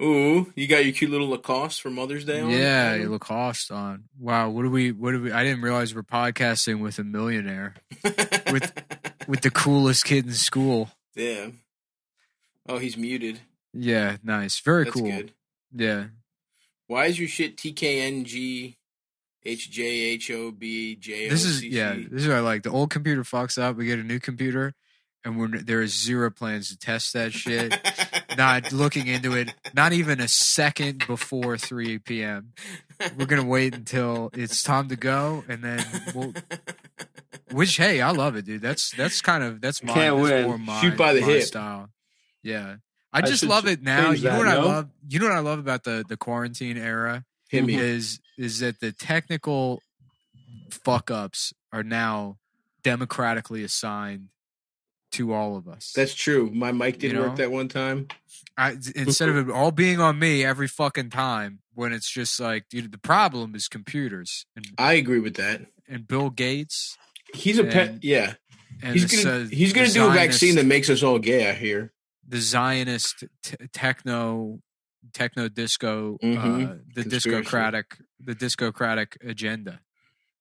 Ooh, you got your cute little Lacoste for Mother's Day on? Yeah, your Lacoste on. Wow, what do we? What do we? I didn't realize we're podcasting with a millionaire, with with the coolest kid in school. yeah. Oh, he's muted. Yeah, nice, very That's cool. good. Yeah, Why is your shit TKNG HJHOB this is yeah, this is what I like. The old computer fucks up. We get a new computer, and we're there is zero plans to test that shit. not looking into it. Not even a second before three p.m. We're gonna wait until it's time to go, and then we'll. Which hey, I love it, dude. That's that's kind of that's my Can't that's win. my, Shoot by the my hip. style. Yeah, I I just should love it now. You know what I no? love? You know what I love about the the quarantine era Hit me. is is that the technical fuck ups are now democratically assigned to all of us. That's true. My mic didn't You know? work that one time. I, instead of it all being on me every fucking time when it's just like dude the problem is computers and, I agree with that. and bill gates He's a pet. Yeah, and he's gonna uh, he's gonna the do a vaccine that makes us all gay. I hear. the zionist t- techno techno disco uh, Mhm. the Conspiracy. discocratic the discocratic agenda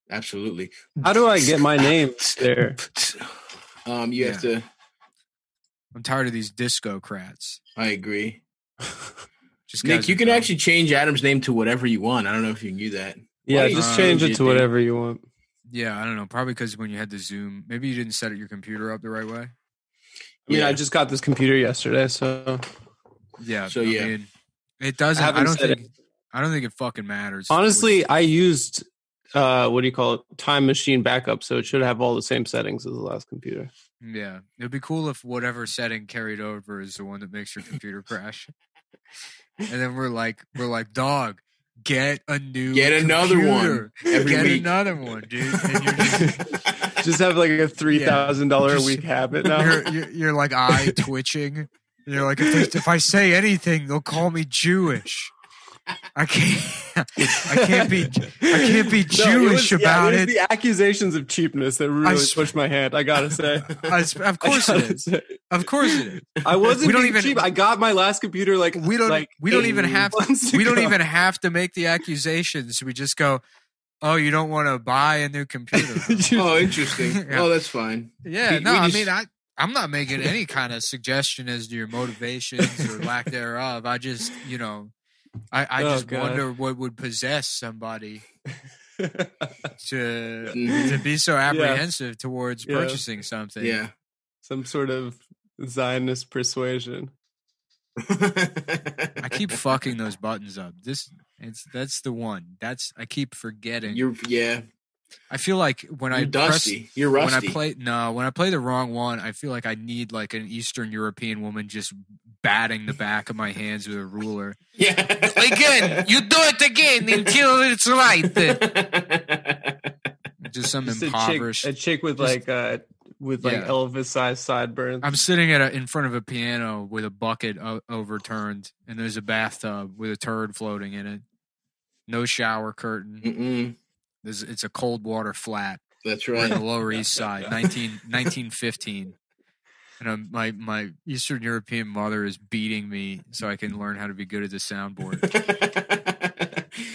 Absolutely. How do I get my name there? Um, you have to. i'm tired of these discocrats I agree. just Nick, you can dumb. actually change Adam's name to whatever you want. I don't know if you knew that. Yeah, Why just you change change it it, to dude? whatever you want. yeah i don't know probably because when you had the zoom maybe you didn't set your computer up the right way I mean, Yeah. I just got this computer yesterday, so yeah So, I yeah. mean, it doesn't I i, don't set think i don't think it fucking matters honestly, I used uh what do you call it? Time machine backup, so it should have all the same settings as the last computer. Yeah, it'd be cool if whatever setting carried over is the one that makes your computer crash. And then we're like, we're like, dog, get a new, Get another one computer. get week. another one, dude. And you're just, Just have like a three thousand dollar a week habit now. you're, you're, you're like eye twitching. You're like, if, if I say anything, they'll call me Jewish. I can't, I can't be, I can't be No, it Jewish was- yeah, about was it. The accusations of cheapness that really sw- pushed my hand. I gotta say. I s- of course I it say. Of course it is. I wasn't We don't being even- cheap. I got my last computer like We don't. like we don't even have. months we don't even have to make the accusations. We just go, "Oh, you don't want to buy a new computer?" oh, interesting. Yeah. Oh, that's fine. yeah, We- no. we I mean, I I'm not making any kind of suggestion as to your motivations or lack thereof. I just, you know, I I Oh, just God. wonder what would possess somebody to Mhm. to be so apprehensive towards Yeah. purchasing something. Yeah. Some sort of Zionist persuasion. I keep fucking those buttons up. This it's that's the one. That's I keep forgetting. You're yeah. I feel like when I You're press dusty. You're rusty. When I play no, when I play the wrong one, I feel like I need like an Eastern European woman just batting the back of my hands with a ruler. yeah. Again, you do it again until it's right. Just some Just a chick, impoverished. a chick with just- like uh with like Yeah. Elvis sized sideburns. I'm sitting at a, in front of a piano with a bucket o- overturned, and there's a bathtub with a turd floating in it. No shower curtain. Mm-mm. There's, it's a cold water flat. That's in the. Lower East Side, 19, 1915. And I'm, my my Eastern European mother is beating me so I can learn how to be good at the soundboard.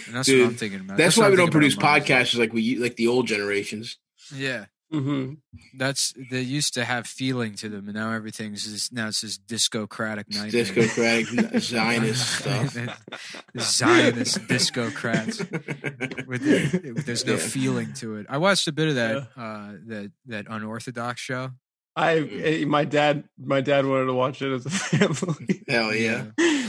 And that's Dude, what I'm thinking about. That's what why we don't produce podcasts like we like the old generations. Yeah, hmm that's they used to have feeling to them, and now everything's just, now it's this discocratic nightmare. Discocratic Zionist stuff. Zionist discocrats. With the, there's no Yeah. feeling to it. I watched a bit of that uh, that that unorthodox show. I Mm. eh, my dad my dad wanted to watch it as a family. Hell yeah.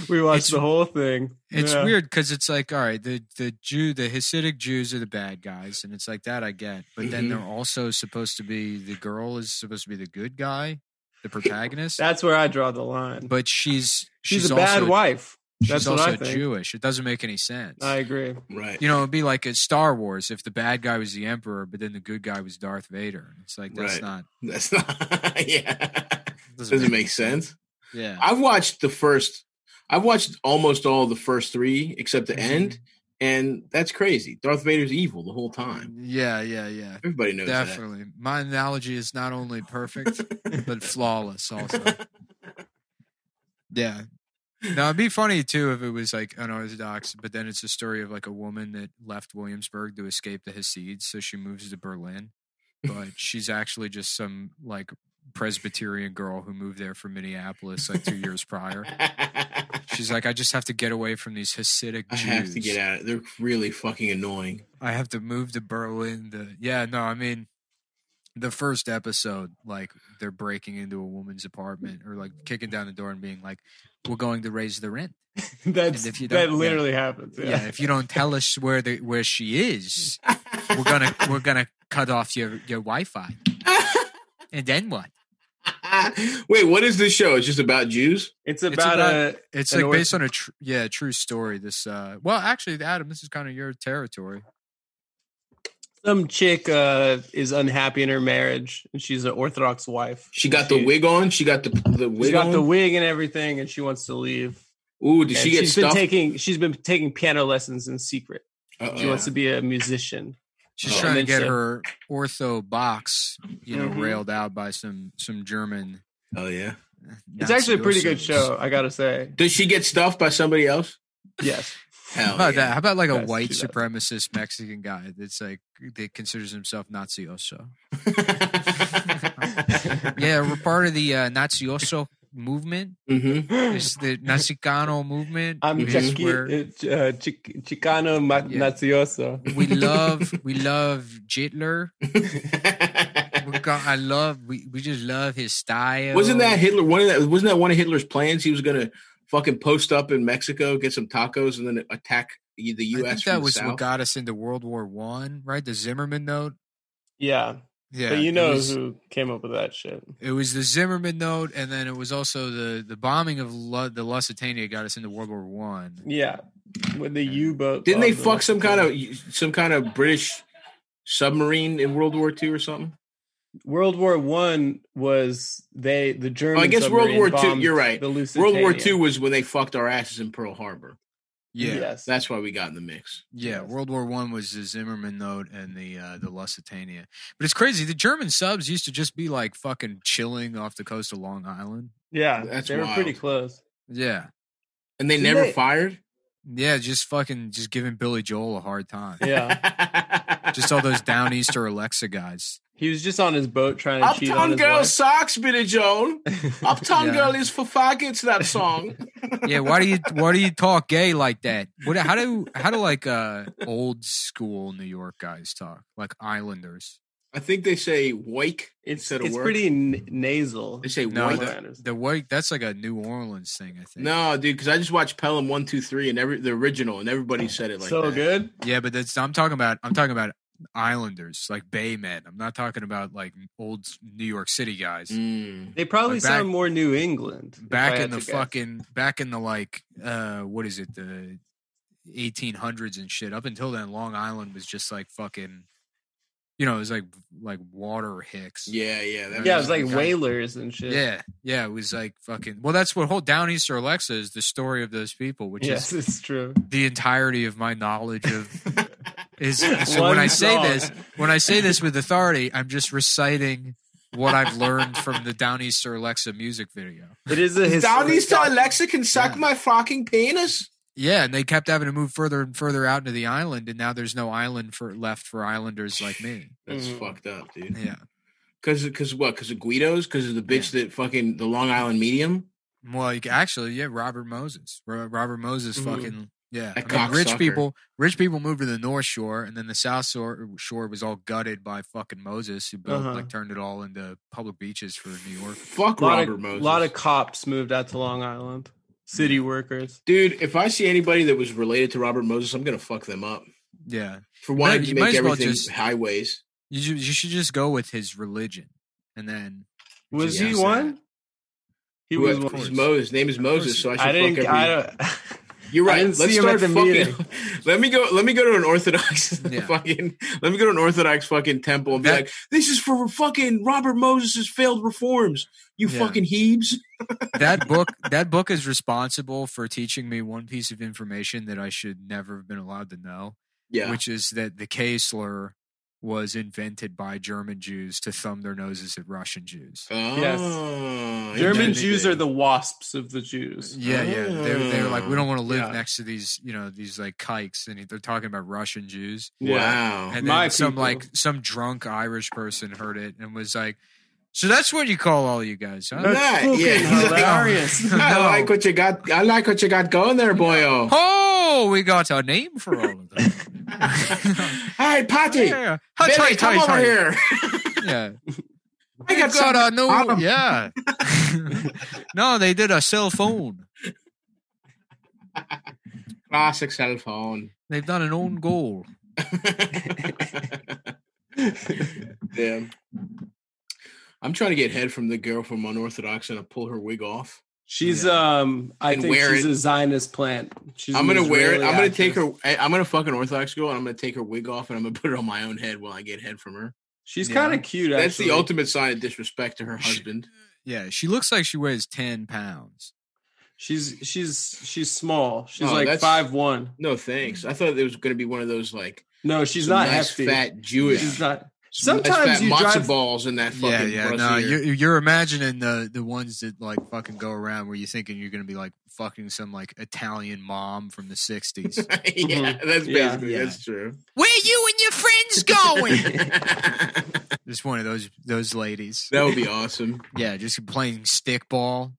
we watched It's- the whole thing. It's Yeah. weird because it's like, all right, the the Jew, the Hasidic Jews are the bad guys, and it's like that I get, but then Mhm. they're also supposed to be the girl is supposed to be the good guy, the protagonist, That's where I draw the line. but she's she's, she's, a bad wife. She's That's what also Jewish. It doesn't make any sense. I agree. Right. you know, it'd be like a Star Wars if the bad guy was the Emperor, but then the good guy was Darth Vader. It's like that's Right. not That's not yeah. doesn't, Doesn't make any sense. Yeah, I've watched the first I've watched almost all the first three except the Mhm. end, and that's crazy. Darth Vader's evil the whole time. yeah, yeah, yeah. Everybody knows that. Definitely. My analogy is not only perfect but flawless also. Yeah. No, it'd be funny too if it was like unorthodox, but then it's a story of like a woman that left Williamsburg to escape the Hasids, so she moves to Berlin, but she's actually just some like Presbyterian girl who moved there from Minneapolis like two years prior. She's like, I just have to get away from these Hasidic Jews. I have to get out. They're really fucking annoying. I have to move to Berlin. To, yeah, no, I mean, the first episode, like they're breaking into a woman's apartment or like kicking down the door and being like, "We're going to raise the rent." That's if you that don't- yeah. literally happens. Yeah. Yeah. if you don't tell us where the where she is, we're gonna we're gonna cut off your your Wi-Fi. And then what? Wait, what is this show? It's just about Jews? It's It's about, about- a It's like based on a tr- yeah true story. This uh, well, actually, Adam, this is kind of your territory. Some chick uh, is unhappy in her marriage, and she's an Orthodox wife. She got the wig on. She got the the wig She got on. the wig and everything, and she wants to leave. Ooh, did And she get she's been taking she's been taking piano lessons in secret. She Uh-oh. wants to be a musician. She's Oh. trying to get so- her ortho box, you know, Mhm. railed out by some some German. Oh yeah. It's actually a pretty good show, I gotta say. Does she get stuffed by somebody else? Yes. Hell How about yeah. that? How about like a Yes, white she does. supremacist Mexican guy that's like that considers himself Nazioso? Yeah, we're part of the uh, Nazioso movement. hmm It's the Nazicano movement. I'm which is Chaki- where uh, Chic- Chicano ma- Yeah. Nazioso. we love we love Hitler. We got, I love we, we just love his style. wasn't that Hitler? One of that wasn't that one of Hitler's plans? He was gonna fucking post up in Mexico, get some tacos, and then attack the I U.S. think that the was south. what got us into World War One, right? The Zimmerman note. Yeah. Yeah, but you know was- who came up with that shit. It was the Zimmerman note, and then it was also the the bombing of Lu- the Lusitania got us into World War One. Yeah. With the U boat. Didn't they fuck some kind of some kind of British submarine in World War Two or something? World War One was they the Germans. Oh, I guess World War II. You're right. The Lusitania. World War Lusitania. II was when they fucked our asses in Pearl Harbor. Yeah, Yes. That's why we got in the mix. yeah. Yes. World War One was the Zimmerman note and the uh, the Lusitania. But it's crazy. The German subs used to just be like fucking chilling off the coast of Long Island. yeah, That's they were pretty close. Yeah, And they Didn't never they- fired. yeah. Just fucking just giving Billy Joel a hard time. Yeah. just all those down downeaster Alexa guys. He was just on his boat trying to cheat on Uptown his Girl wife. sucks, Billy Joan. Uptown Yeah. Girl is for faggots. That song. Yeah, why do you why do you talk gay like that? What how do how do like uh old school New York guys talk like Islanders? I think they say wake It's instead of it's work. pretty n- nasal. They say No, wake. the- The white that's like a New Orleans thing, I think. No, dude, because I just watched Pelham one, two, three, and every the original, and everybody said it like so that. good. Yeah, but that's I'm talking about I'm talking about Islanders, like Baymen. I'm not talking about like old New York City guys. Mm. They probably Like back- sound more New England. Back in the to guess. fucking back in the like uh what is it, the 1800s and shit. Up until then Long Island was just like fucking you know, it was like like water hicks. Yeah, yeah, that Yeah, it was like sense. whalers and shit. Yeah, yeah, it was like fucking. Well, that's what whole Down Downeaster Alexa is the story of those people, which yes, is it's true. the entirety of my knowledge of. Is so when I say song. this, when I say this with authority, I'm just reciting what I've learned from the Downeaster Alexa music video. It is a Down historic Alexa can suck Yeah. my fucking penis. Yeah, and they kept having to move further and further out into the island, and now there's no island for left for islanders like me. That's Mhm. fucked up, dude. Yeah. Because because what? Because of Guido's? Because of the bitch that fucking the Long Island medium? Well, you, ca- actually, yeah, Robert Moses. Robert Moses, Mhm. fucking yeah. I mean, rich cocksucker. people, rich people moved to the North Shore, and then the South Shore, shore was all gutted by fucking Moses, who built Uh-huh. like turned it all into public beaches for New York. Fuck A lot Robert of, Moses. A lot of cops moved out to Long Island. City workers. dude. If I see anybody that was related to Robert Moses, I'm gonna fuck them up Yeah, for wanting you to might make as well everything just- highways. you you should just go with his religion, and then Was he one? that. He Who- was his Moses. His name is Moses, so I should I fuck didn't. every. I don't. You're right. Let's see him start at the fucking. meeting. let me go. Let me go to an Orthodox Yeah. fucking. Let me go to an Orthodox fucking temple and be That- like, "This is for fucking Robert Moses' failed reforms." You Yeah. fucking heebs. that book that book is responsible for teaching me one piece of information that I should never have been allowed to know. Yeah. which is that the K slur was invented by German Jews to thumb their noses at Russian Jews. Oh, German. Jews are the wasps of the Jews. Yeah, yeah. They they were like, we don't want to live Yeah. next to these, you know, these like kikes, and they're talking about Russian Jews. Wow. And then My some people. like some drunk Irish person heard it and was like, "So that's what you call all you guys, huh?" That's That- yeah, he's like, hilarious. No. I like what you got. I like what you got going there, boyo. Oh, Oh, we got a name for all of them. Hey, Patty. yeah. Billy, come over here. Yeah. I got got a new, Adam. yeah. no, they did a cell phone. Classic cell phone. They've done an own goal. Damn. I'm trying to get head from the girl from Unorthodox and I pull her wig off. She's Yeah. um I And think wear she's it. a Zionist plant. She's I'm gonna wear it. I'm gonna take her. I- I'm gonna fuck an Orthodox girl and I'm gonna take her wig off and I'm gonna put it on my own head while I get head from her. She's Yeah. kind of cute. That's actually. the ultimate sign of disrespect to her She- husband. Yeah, she looks like she weighs 10 pounds. She's she's she's small. She's Oh, like five one. No thanks. I thought it was gonna be one of those like No, she's not nice hefty. fat Jewish. She's not. Some nice Sometimes fat you matzo drive... balls in that fucking. Yeah, yeah. No, you're, you're imagining the the ones that like fucking go around where you're thinking you're gonna be like fucking some like Italian mom from the 60s. yeah, that's Mm-hmm. Yeah, basically yeah. that's true. Where you and your friends going? Just one of those those ladies. that would be awesome. Yeah, just playing stickball.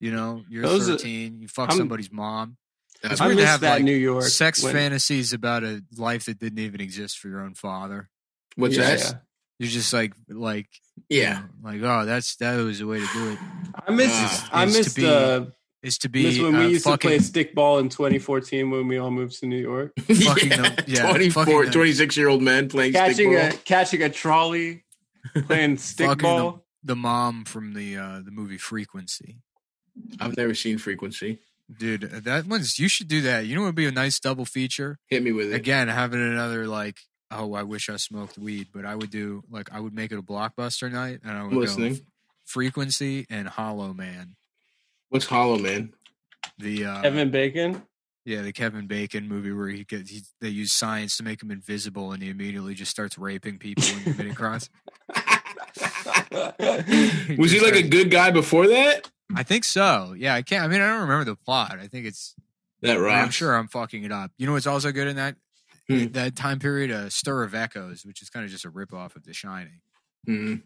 You know, you're Those are- 13, you fuck I'm- somebody's mom. It's I weird to have that like New York sex when- fantasies about a life that didn't even exist for your own father. What's Yeah, that? You're just like like Yeah. you know, like oh that's that was the way to do it. I miss Ah. I Is to missed be uh, Is to be when we uh, used to play fucking stickball in 2014 when we all moved to New York. Fucking yeah, them- yeah, 24, fucking 26 year old men playing catching a catching a trolley, playing Fucking stickball. the mom from the uh the movie Frequency. I've never seen Frequency. Dude, that one's you should do that. You know what would be a nice double feature? Hit me with it. Again, having another like oh, I wish I smoked weed, but I would do like I would make it a blockbuster night and I would I'm go. Frequency and Hollow Man. What's Hollow Man? The uh Evan Bacon. yeah, the Kevin Bacon movie where he gets he, they use science to make him invisible and he immediately just starts raping people and committing crimes. Was he just like a good guy before that? I think so. Yeah, I can't. I mean, I don't remember the plot. I think it's. That right. I'm sure I'm fucking it up. You know what's also good in that Hmm. that time period? A Stir of Echoes, which is kind of just a ripoff of The Shining. Mhm.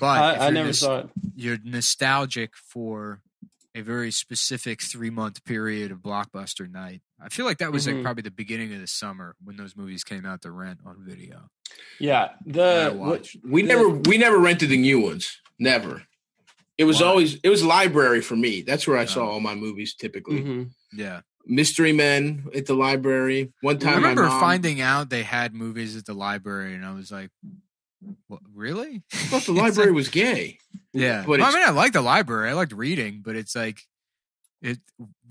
But I, I never nos- saw it. You're nostalgic for a very specific three month period of blockbuster night. I feel like that was like Mhm. probably the beginning of the summer when those movies came out to rent on video. Yeah, the I what, watched. We never we never rented the new ones. Never. It was Why? always it was library for me. That's where I saw Oh. all my movies typically. Mhm. Yeah, Mystery Men at the library. One time, I remember mom, finding out they had movies at the library, and I was like, "What? Really?" I thought the library was gay. Yeah, But Well, I mean, I like the library. I liked reading, but it's like it,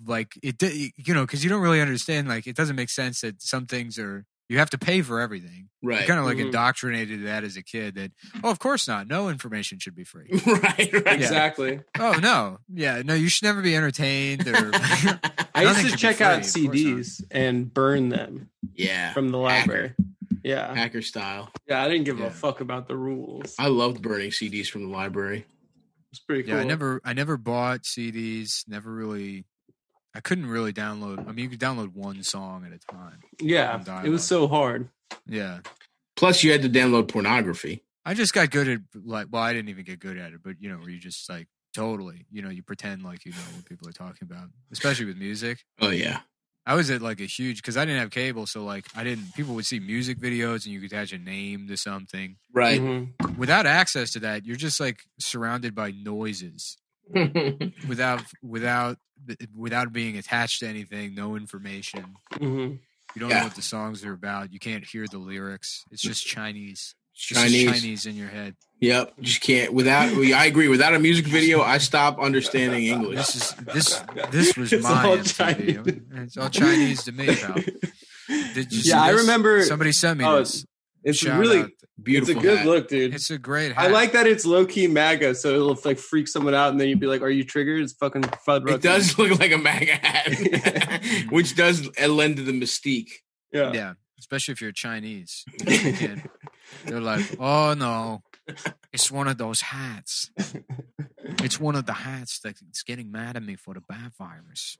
like it, you know, because you don't really understand. Like, it doesn't make sense that some things are you have to pay for everything. Right. You kind of like Mhm. indoctrinated that as a kid. That oh, of course not. No information should be free. right. Right. Exactly. oh no, yeah, no, you should never be entertained. Or I used to check free, out of course not. CDs and burn them yeah. from the Hacker. library. Yeah, Hacker style. yeah. I didn't give Yeah. a fuck about the rules. I loved burning CDs from the library. It's pretty cool. yeah, I never, I never bought CDs. Never really. I couldn't really download. I mean, you could download one song at a time. Yeah, it was so hard. Yeah. Plus, you had to download pornography. I just got good at like well, I didn't even get good at it, but you know, where you just like totally, you know, you pretend like you know what people are talking about, especially with music. Oh yeah. I was at like a huge because I didn't have cable, so like I didn't. People would see music videos and you could attach a name to something. Right. Mhm. Without access to that, you're just like surrounded by noises without without without being attached to anything, no information. Mhm. You don't Yeah. know what the songs are about. You can't hear the lyrics. It's just Chinese. It's just Chinese. Chinese in your head. Yep. Just can't. Without. I agree. Without a music video, I stop understanding English. This is this this was It's my all Chinese. It's all Chinese to me, pal. Did you see Yeah, I remember- somebody sent me Oh, this. It's Shout really, out. Beautiful. it's a good hat. look, dude. It's a great. I like that it's low key MAGA, so it'll like freak someone out, and then you'd be like, "Are you triggered?" It's fucking Fudd It does look like a MAGA hat, which does lend to the mystique. Yeah. Yeah, especially if you're Chinese. They're like, oh no, it's one of those hats. It's one of the hats that's getting mad at me for the bat virus.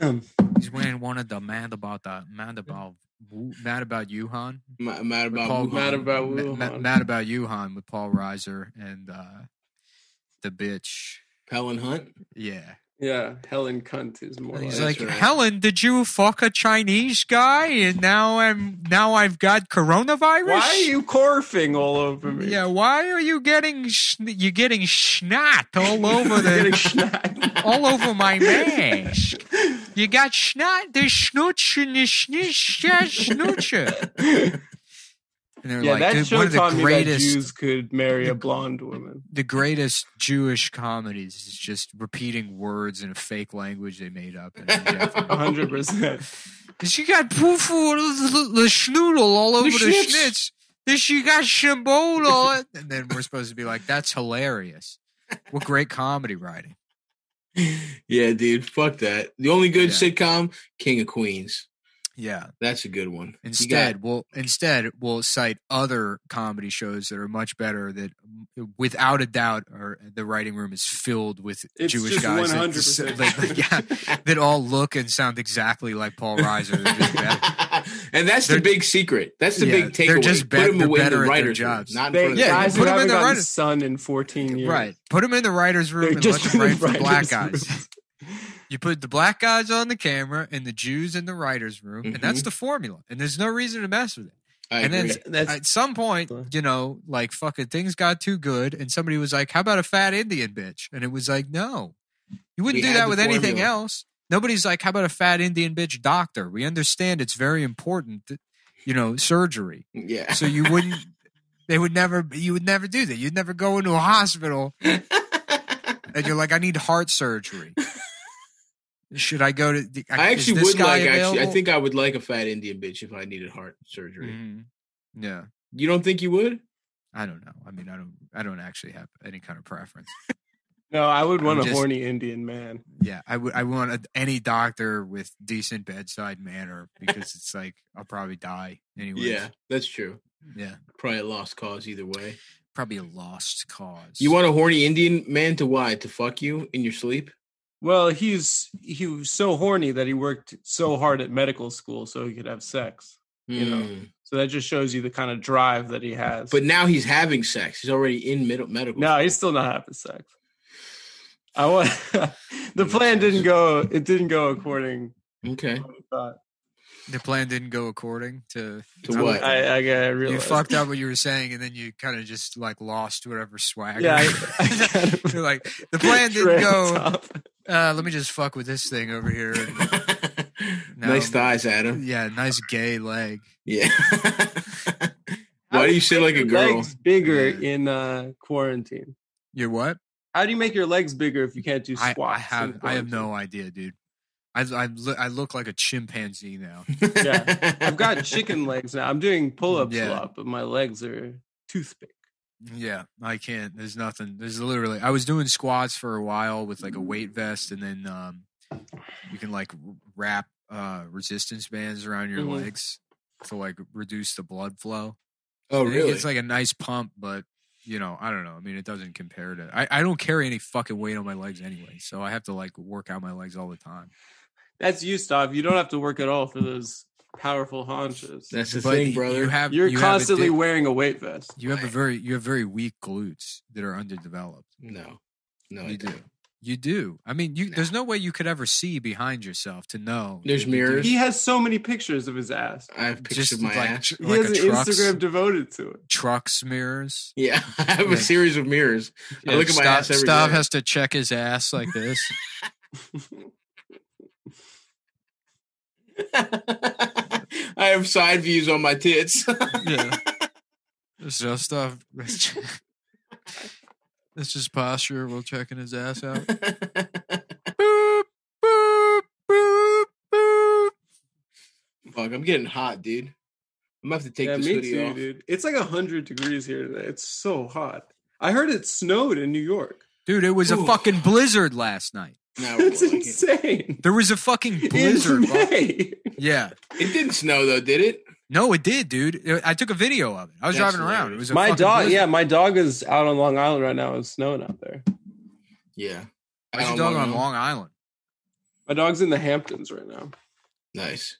Um, He's wearing one of the mad about the mad about Wu- mad about Yuhan. Ma- Mad about Paul- Wuhan. Mad about Ma- Wuhan. ma- mad about Yuhan with Paul Reiser and uh the bitch. Helen Hunt. Yeah. yeah, Helen Cunt is more. He's like, like, right. Helen, did you fuck a Chinese guy and now I'm now I've got coronavirus? why are you coughing all over me? Yeah, why are you getting schn- you getting schnot all over Getting the all over my mask? You got schnot, the schnooch and the schnoocher. And they're Yeah, like, that show one of the taught me that greatest, Jews could marry a blonde woman. the greatest Jewish comedies is just repeating words in a fake language they made up. And injecting. A hundred percent. she got poo-foo, the, the schnoodle all over the, schnitz. schnitz. Then she got shambole all. And then we're supposed to be like, that's hilarious. What great comedy writing. yeah, dude. Fuck that. The only good Yeah. sitcom, King of Queens. Yeah. That's a good one. You Instead, we'll instead we'll cite other comedy shows that are much better. That, without a doubt, are the writing room is filled with It's Jewish just guys. that- 100% that- that- yeah, that all look and sound exactly like Paul Reiser. They're just better. got- and that's the They're- big secret. That's the Yeah, big takeaway. they're just Put bet- them they're away in better the at their writers' jobs. room, not in They, front of Yeah, guys put who them in the writers- sun in fourteen years. Right. Put them in the writers' room They're and just let them write for black guys. You put the black guys on the camera and the Jews in the writers' room, and that's mm-hmm. the formula. And there's no reason to mess with it. I and agree. then That's at some point, you know, like fucking things got too good, and somebody was like, "How about a fat Indian bitch?" And it was like, "No, you wouldn't We do that the with anything else." Nobody's like, "How about a fat Indian bitch doctor?" We understand it's very important, that, you know, surgery. yeah. So you wouldn't. They would never. You would never do that. You'd never go into a hospital and you're like, "I need heart surgery." Should I go to? The, I actually this would guy like. Actually, I think I would like a fat Indian bitch if I needed heart surgery. Mhm. Yeah. You don't think you would? I don't know. I mean, I don't. I don't actually have any kind of preference. no. I would want I'm a just- horny Indian man. Yeah, I would. I want a, any doctor with decent bedside manner because it's like I'll probably die anyway. Yeah, that's true. yeah, Probably a lost cause either way. probably a lost cause. You want a horny Indian man to why? To fuck you in your sleep? Well, he's he was so horny that he worked so hard at medical school so he could have sex. You know. Hmm. So that just shows you the kind of drive that he has. But now he's having sex. He's already in middle medical. no, school. he's still not having sex. I want the plan didn't go. It didn't go according okay. to what I thought. the plan didn't go according to To I what? would- I, I, I You fucked up what you were saying, and then you kind of just like lost whatever swag. Yeah, I- I kind of- like the plan didn't go. off. Uh, let me just fuck with this thing over here. No. nice thighs, Adam. Yeah, nice gay leg. Yeah. Why do you you sit like a girl? Legs bigger Yeah. in uh, quarantine. You're what? How do you make your legs bigger if you can't do squats? I have I have no idea, dude. I I, li- I look like a chimpanzee now. Yeah. I've got chicken legs now. I'm doing pull-ups Yeah. a lot, but my legs are toothpick. Yeah, I can't. There's nothing. There's literally. I was doing squats for a while with like a weight vest, and then um, you can like wrap uh resistance bands around your Mhm. legs to like reduce the blood flow. oh, And really? It's like a nice pump, but you know, I don't know. I mean, it doesn't compare to. I I don't carry any fucking weight on my legs anyway, so I have to like work out my legs all the time. That's you, Stav. You don't have to work at all for those powerful haunches. That's the but thing, you brother. have You're you have a constantly di- wearing a weight vest. you have a very you have very weak glutes that are underdeveloped. no, no, I You do. don't. You do. I mean, you. There's no way you could ever see behind yourself to know. There's that you do. mirrors. He has so many pictures of his ass. I have pictures Just of my like, ass. tr- He like has a an trucks, Instagram devoted to it. trucks mirrors. Yeah, I have Yeah. a series of mirrors. I look at my Stav- ass every Stav day. has to check his ass like this. I have side views on my tits. yeah. It's just stuff. It's just posture while checking his ass out. Boop, boop, boop, boop. Fuck, I'm getting hot, dude. I'm gonna have to take yeah, this me hoodie too, off. dude. It's like hundred degrees here today. It's so hot. I heard it snowed in New York. Dude, it was a fucking blizzard last night. Now It's insane. There was a fucking blizzard. May. yeah. It didn't snow though, did it? No, it did, dude. I took a video of it. I was That's driving around. It was a My dog, blizzard. yeah, my dog is out on Long Island right now. It's snowing out there. Yeah. Why's I your don't dog on know. Long Island? My dog's in the Hamptons right now. Nice.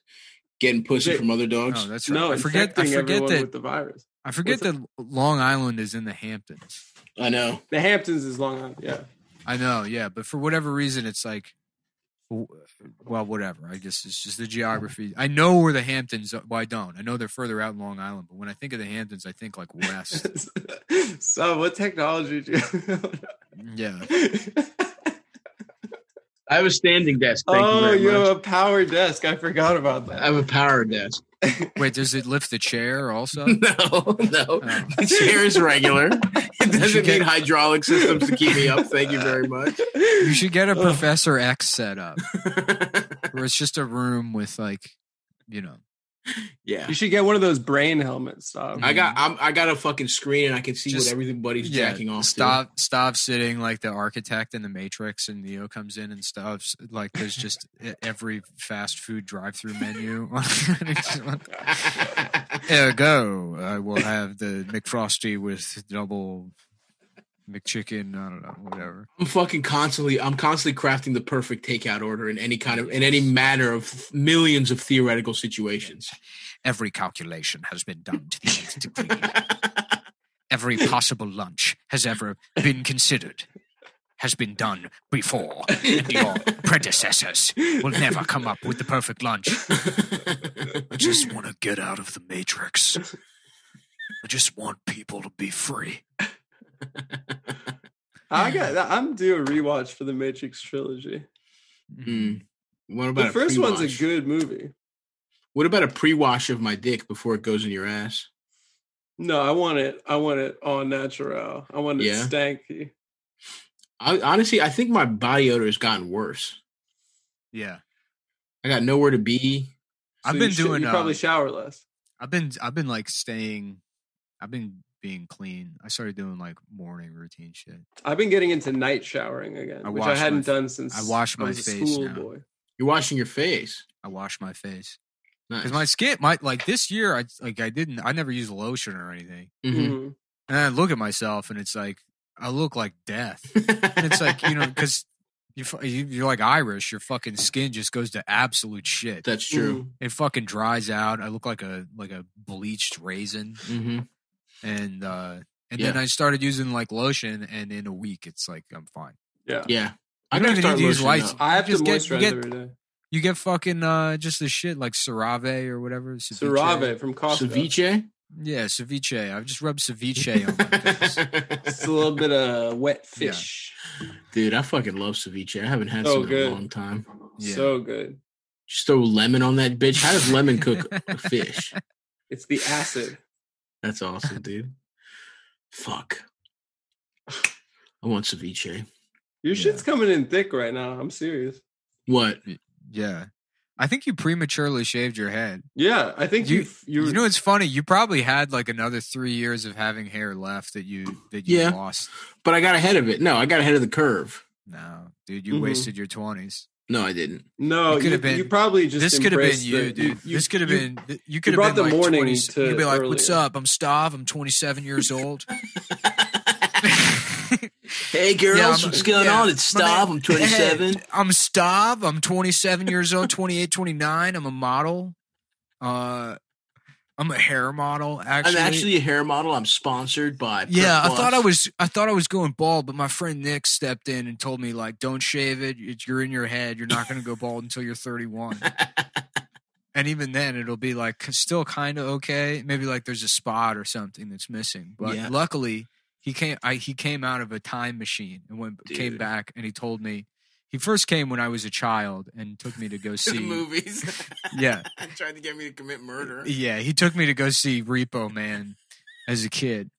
Getting pussy They- from other dogs. Oh, that's right. No, I forget. I forget that. with the virus. I forget What's that Long Island is in the Hamptons. I know. The Hamptons is Long Island. Yeah. I know, yeah, but for whatever reason, it's like, well, whatever. I guess it's just the geography. I know where the Hamptons. Uh, well, I don't. I know they're further out in Long Island, but when I think of the Hamptons, I think like west. so, what technology do you... Mm, yeah. I have a standing desk. Thank oh, you you very much. have a power desk. I forgot about that. I have a power desk. wait, does it lift the chair also? No, no. Oh. The chair is regular. It doesn't get- need hydraulic systems to keep me up. Thank you very much. You should get a. Professor X setup where it's just a room with like, you know, yeah. You should get one of those brain helmets. Stop. I got mm-hmm. I'm, I got a fucking screen and I can see Just- what everybody's yeah, jacking off. to. stop, stop sitting like the architect in the Matrix, and Neo comes in and stuff. Like there's just every fast food drive-through menu. Ergo, I will have the McFrosty with double McChicken. I don't know, whatever. I'm fucking constantly I'm constantly crafting the perfect takeout order in any kind of in any manner of millions of theoretical situations. Every calculation has been done to the nth degree. Every possible lunch has ever been considered. Has been done before, and your predecessors will never come up with the perfect lunch. I just want to get out of the matrix. I just want people to be free. I got. I'm due a rewatch for the Matrix trilogy. Hmm. What about The a first one's a good movie. What about a pre-wash of my dick before it goes in your ass? No, I want it. I want it all natural. I want it Yeah? stanky. I, honestly, I think my body odor has gotten worse. Yeah, I got nowhere to be. I've been you should- doing, You probably uh, shower less. I've been I've been like staying. I've been being clean. I started doing like morning routine shit. I've been getting into night showering again, I which I hadn't f- done since I wash my was face now. schoolboy. You're washing your face. I wash my face Nice. because my skin, my like this year, I like I didn't. I never used lotion or anything. Mhm. Mhm. And I look at myself and it's like I look like death. And it's like you know because you, you you're like Irish, your fucking skin just goes to absolute shit. That's true. Mhm. It fucking dries out. I look like a like a bleached raisin, hmm and uh and then I started using like lotion, and in a week it's like I'm fine. Yeah. Yeah. I I don't gotta even start need to use lights. up. I have to Just get- moisturize get- every day. You get fucking uh just the shit like Cerave or whatever. ceviche. Cerave from Costco. Ceviche. Yeah, ceviche. I've just rubbed ceviche on my face. It's a little bit of wet Yeah. fish. Dude, I fucking love ceviche. I haven't had So some in a long time. Yeah. So good. Just throw lemon on that bitch. How does lemon cook a fish? It's the acid. That's awesome, dude. Fuck. I want ceviche. Your Yeah. shit's coming in thick right now. I'm serious. What? Yeah. I think you prematurely shaved your head. Yeah, I think You- you you You know it's funny, you probably had like another three years of having hair left that you that you Yeah. lost. But I got ahead of it. No, I got ahead of the curve. No, dude, you Mhm. wasted your twenties. No, I didn't. no. It could You, have been- you probably just This could have been you, the- dude. you- this could have you- been you could have brought been the like morning 20 to You'd be like, "What's up? I'm Stav. I'm 27 years old." Hey girls, Yeah, what's going yeah, on? It's my Stav. I'm 27. Hey, I'm Stav. I'm 27 years old, 28, 29. I'm a model. Uh, I'm a hair model. Actually, I'm actually a hair model. I'm sponsored by. yeah. I Prep thought I was. I thought I was going bald, but my friend Nick stepped in and told me like, "Don't shave it. It's, you're in your head. You're not going to go bald until you're 31." and even then, it'll be like still kind of okay. Maybe like there's a spot or something that's missing. But Yeah. luckily, he came. I he came out of a time machine and went came back and he told me. He first came when I was a child and took me to go see. movies. Yeah. tried to get me to commit murder. Yeah, he took me to go see Repo Man as a kid.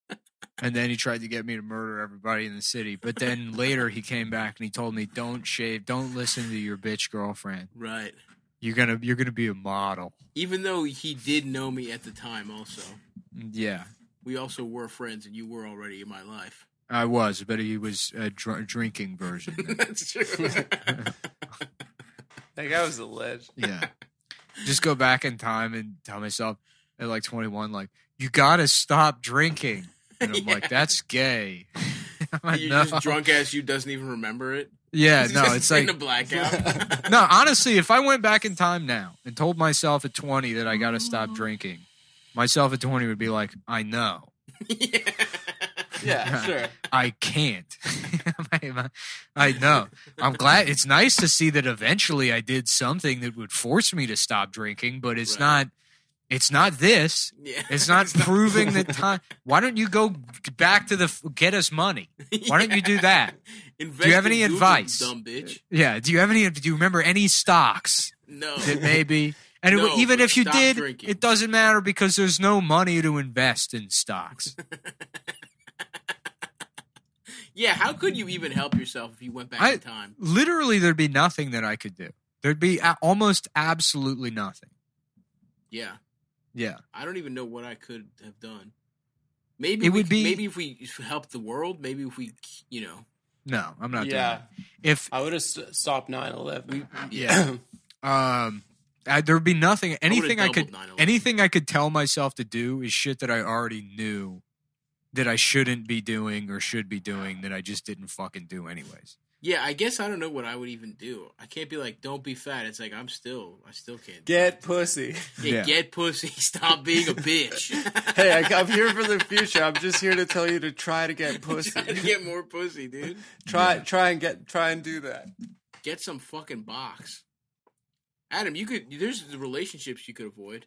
And then he tried to get me to murder everybody in the city. But then later he came back and he told me, "Don't shave. Don't listen to your bitch girlfriend. Right. You're gonna you're gonna be a model." Even though he did know me at the time, also, mm, Yeah, we also were friends, and you were already in my life. I was, but he was a dr- drinking version. That's true. That guy was a ledge. yeah, just go back in time and tell myself, at like 21, like you gotta stop drinking, and I'm like, that's gay. I'm like, you no. just drunk ass you doesn't even remember it. Yeah, no, just it's in like a blackout. no. Honestly, if I went back in time now and told myself at 20 that I gotta stop mm-hmm. drinking, myself at 20 would be like, I know. yeah. Yeah, sure. I can't. I- know. I'm glad. It's nice to see that eventually I did something that would force me to stop drinking, but it's Right. not. It's not this. Yeah. It's not proving that time. Why don't you go back to the f- get us money? Why don't you do that? Invest Do you have in any Google, advice? dumb bitch? Yeah. Do you have any? Do you remember any stocks No. that maybe? And it, No, would- even but if you stop did, drinking. it doesn't matter because there's no money to invest in stocks. Yeah, how could you even help yourself if you went back I- in time? Literally, there'd be nothing that I could do. There'd be a- almost absolutely nothing. Yeah. Yeah. I don't even know what I could have done. Maybe It we, would be- maybe if we helped the world, maybe if we, you know, No, I'm not doing yeah, that. If I would have stopped 9/11. Yeah. um, uh, there'd be nothing. Anything I, could, 9/11. anything I could tell myself to do is shit that I already knew that I shouldn't be doing or should be doing that I just didn't fucking do anyways. Yeah, I guess I don't know what I would even do. I can't be like, "Don't be fat." It's like I'm still, I still can't. Get it. pussy. Yeah, Yeah. get pussy. Stop being a bitch. Hey, I, I'm here for the future. I'm just here to tell you to try to get pussy. Try to get more pussy, dude. Try, try and get, try and do that. Get some fucking box. Adam, you could. There's the relationships you could avoid.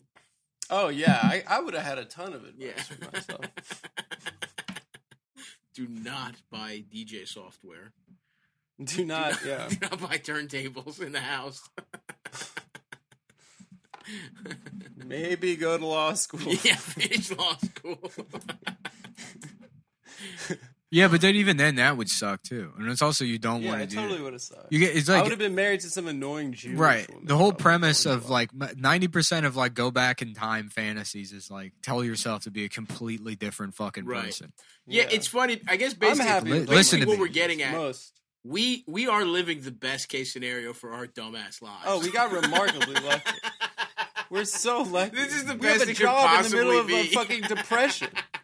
Oh yeah, I, I would have had a ton of advice Yeah. for myself. Do not buy DJ software. Do not, yeah. Do not buy turntables in the house. Maybe go to law school. yeah, finish law school. Yeah, but then even then that would suck too. And it's also you don't Yeah, want I to do. totally would have sucked. You get it's like I like would have been married to some annoying Jew. right. The whole premise of like ninety percent of like go back in time fantasies is like tell yourself to be a completely different fucking Right. person. yeah, it's funny. I guess basically, happy Li- with listen to what me. we're getting at. most. We we are living the best case scenario for our dumbass lives. Oh, we got remarkably lucky. We're so lucky. This is the we best have a it could job in the middle of a fucking depression.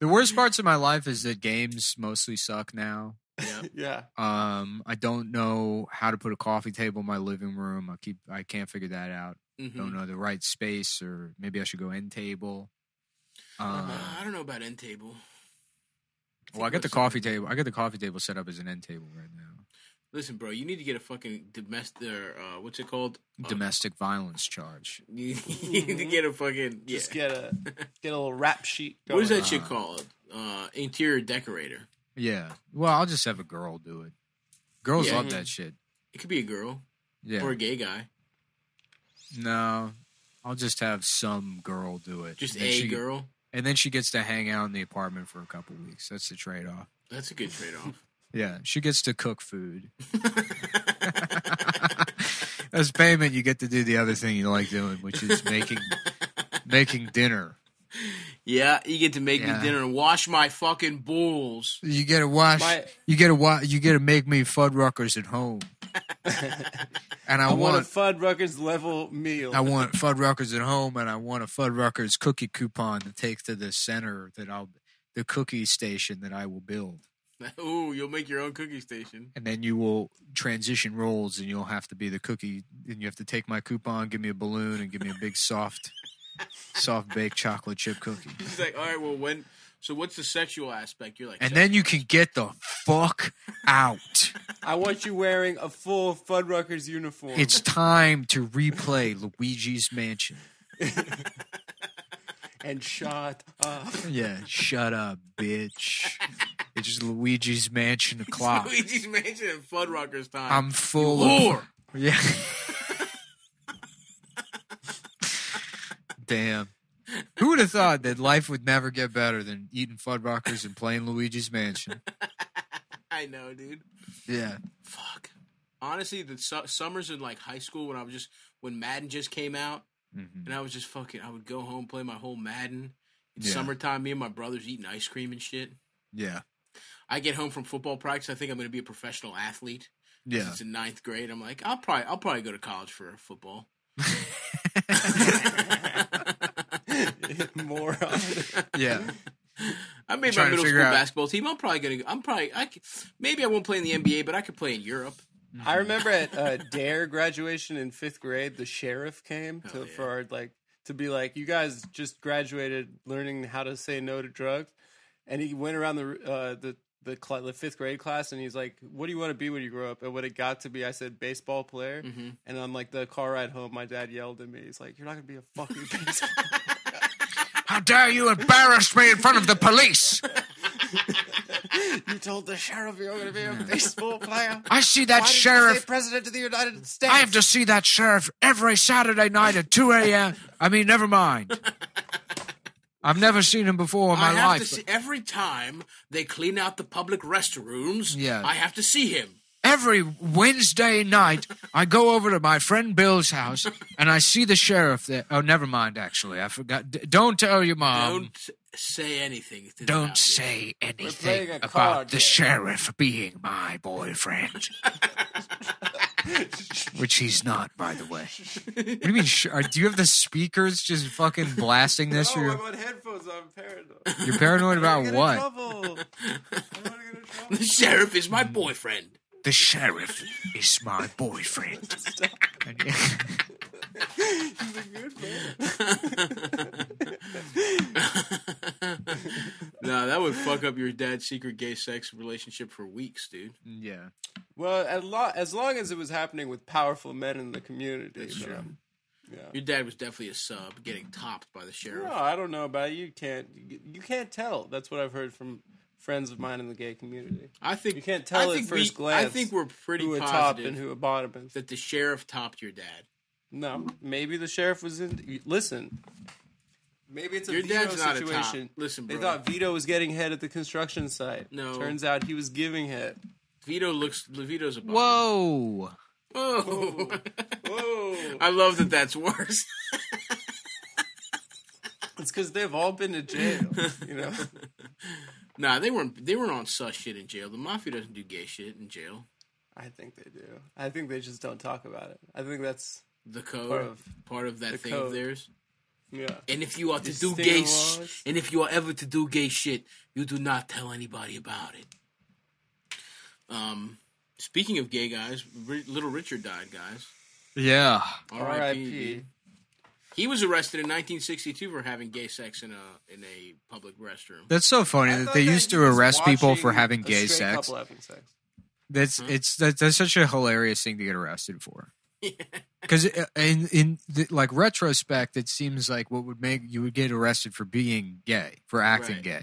The worst parts of my life is that games mostly suck now. Yeah. yeah. Um, I don't know how to put a coffee table in my living room. I keep I can't figure that out. Mhm. Don't know the right space, or maybe I should go end table. Um, Uh, I don't know about end table. well, I got the coffee table. I got the coffee table set up as an end table right now. Listen, bro, you need to get a fucking domestic. Uh, what's it called? Uh, Domestic violence charge. You need to get a fucking yeah. Just get a get a little rap sheet. Going. What is that shit Uh, called? Uh, interior decorator. Yeah. Well, I'll just have a girl do it. Girls Yeah. love that shit. It could be a girl Yeah. or a gay guy. no, I'll just have some girl do it. Just And a she- girl. and then she gets to hang out in the apartment for a couple weeks. That's the trade off. That's a good trade off. Yeah, she gets to cook food. As payment, you get to do the other thing you like doing, which is making making dinner. yeah, you get to make Yeah. me dinner and wash my fucking balls. You get to wash. My- you get to wa- You get to make me Fuddruckers at home. and I, I want a want Fuddruckers level meal. I want Fuddruckers at home, and I want a Fuddruckers cookie coupon to take to the center that I'll the cookie station that I will build. Ooh, you'll make your own cookie station. and then you will transition roles and you'll have to be the cookie and you have to take my coupon give me a balloon and give me a big soft soft baked chocolate chip cookie He's like, all right, well, when? So what's the sexual aspect? You're like, and then you can get the fuck out I want you wearing a full Fuddruckers uniform. it's time to replay luigi's mansion and shot up. yeah shut up bitch it's just luigi's mansion o'clock Luigi's Mansion and Fuddruckers time. i'm full of Whore. yeah damn who would have thought that life would never get better than eating Fuddruckers and playing Luigi's Mansion? I know, dude. Yeah. Fuck. Honestly, the su- summers in like high school when I was just when Madden just came out, Mm-hmm. And I was just fucking. I would go home play my whole Madden. Yeah. summertime. Me and my brothers eating ice cream and shit. Yeah. I get home from football practice. I think I'm going to be a professional athlete. Yeah. It's in ninth grade. I'm like, I'll probably, I'll probably go to college for football. Moron. Yeah. I made my middle school out. basketball team. I'm probably gonna. I'm probably. I could, maybe I won't play in the NBA, but I could play in Europe. I remember at uh, Dare graduation in fifth grade, the sheriff came Hell to yeah. for our like to be like, you guys just graduated learning how to say no to drugs, and he went around the uh, the the, cl- the fifth grade class and he's like, "What do you want to be when you grow up?" And when it got to be, I said baseball player, Mhm. and on like the car ride home, my dad yelled at me. He's like, "You're not gonna be a fucking baseball." How dare you embarrass me in front of the police? you told the sheriff you're gonna be a baseball player. I see that you say sheriff. president of the United States. I have to see that sheriff every Saturday night at 2 a.m. I mean, never mind. I've never seen him before in my I have life. to see every time they clean out the public restrooms. Yeah. I have to see him. Every Wednesday night, I go over to my friend Bill's house and I see the sheriff there. Oh, never mind, actually. I forgot. D- don't tell your mom. Don't say anything. To Don't house. say anything about card the game. sheriff being my boyfriend. Which he's not, by the way. What do you mean? Sh- are, do you have the speakers just fucking blasting this? No, or I'm you're, on headphones. I'm paranoid. you're paranoid about don't what? trouble. I don't want to get in trouble. The sheriff is my boyfriend. The sheriff is my boyfriend. He's a good man. no, that would fuck up your dad's secret gay sex relationship for weeks, dude. yeah. Well, as, lo- as long as it was happening with powerful men in the community. That's true. Yeah. Your dad was definitely a sub, getting topped by the sheriff. No, I don't know about it. You can't. You, you can't tell. That's what I've heard from friends of mine in the gay community. I think You can't I tell at first we, glance I think we're pretty who a top positive and who a bottom is. that the sheriff topped your dad. No, maybe the sheriff was in. Listen, maybe it's a Your Vito dad's not a top. situation. Listen, They thought Vito was getting head at the construction site. No. turns out he was giving head. Vito looks. Vito's a bum. Whoa. Oh. Whoa! I love that. That's worse. it's because they've all been to jail. You know, nah, they weren't. They weren't on sus shit in jail. The mafia doesn't do gay shit in jail. I think they do. I think they just don't talk about it. I think that's The code, part of part of that the thing code. of theirs. yeah. And if you are to These do gay, sh- and if you are ever to do gay shit, you do not tell anybody about it. Um, speaking of gay guys, Ri- Little Richard died, guys. Yeah. R.I.P. R.I.P. dude. He was arrested in 1962 for having gay sex in a in a public restroom. That's so funny I that they that used to arrest people for having gay straight sex. couple having sex. That's Huh? it's that, that's such a hilarious thing to get arrested for. Because uh, in in the, like retrospect, it seems like what would make you would get arrested for being gay, for acting Right. gay.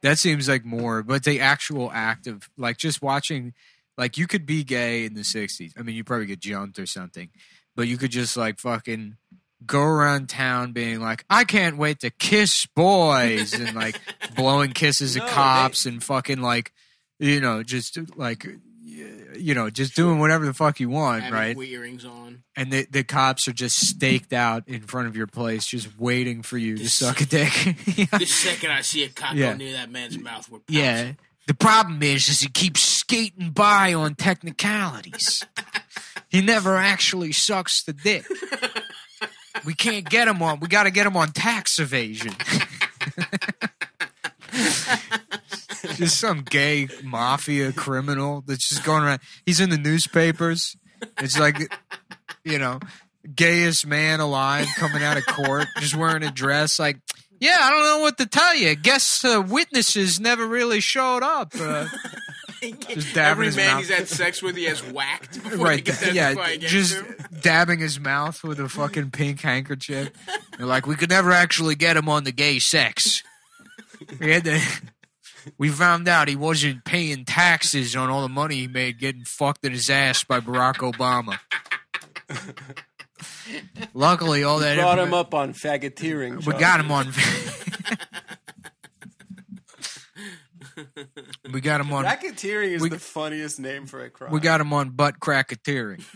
That seems like more, but the actual act of like just watching, like you could be gay in the '60s. I mean, you probably get jumped or something, but you could just like fucking go around town being like, "I can't wait to kiss boys," and like blowing kisses No, at they- cops and fucking like, you know, just like. You know, just doing whatever the fuck you want, having right? earrings on. and the, the cops are just staked out in front of your place, just waiting for you to suck a dick. The second I see a cock Yeah. near that man's mouth, we're yeah. The problem is, is he keeps skating by on technicalities. he never actually sucks the dick. We can't get him on. We got to get him on tax evasion. just some gay mafia criminal that's just going around. He's in the newspapers. It's like, you know, gayest man alive coming out of court, just wearing a dress. Like, yeah, I don't know what to tell you. Guess uh, witnesses never really showed up. Uh, Just dabbing Every his man mouth. he's had sex with, he has whacked. Before right? He can th- yeah, just him. dabbing his mouth with a fucking pink handkerchief. They're like, we could never actually get him on the gay sex. We had to. We found out he wasn't paying taxes on all the money he made getting fucked in his ass by Barack Obama. Luckily, all that Brought him up on faggoteering. We got him on. we got him on. Racketeering is We- the funniest name for a crime. We got him on butt cracketeering.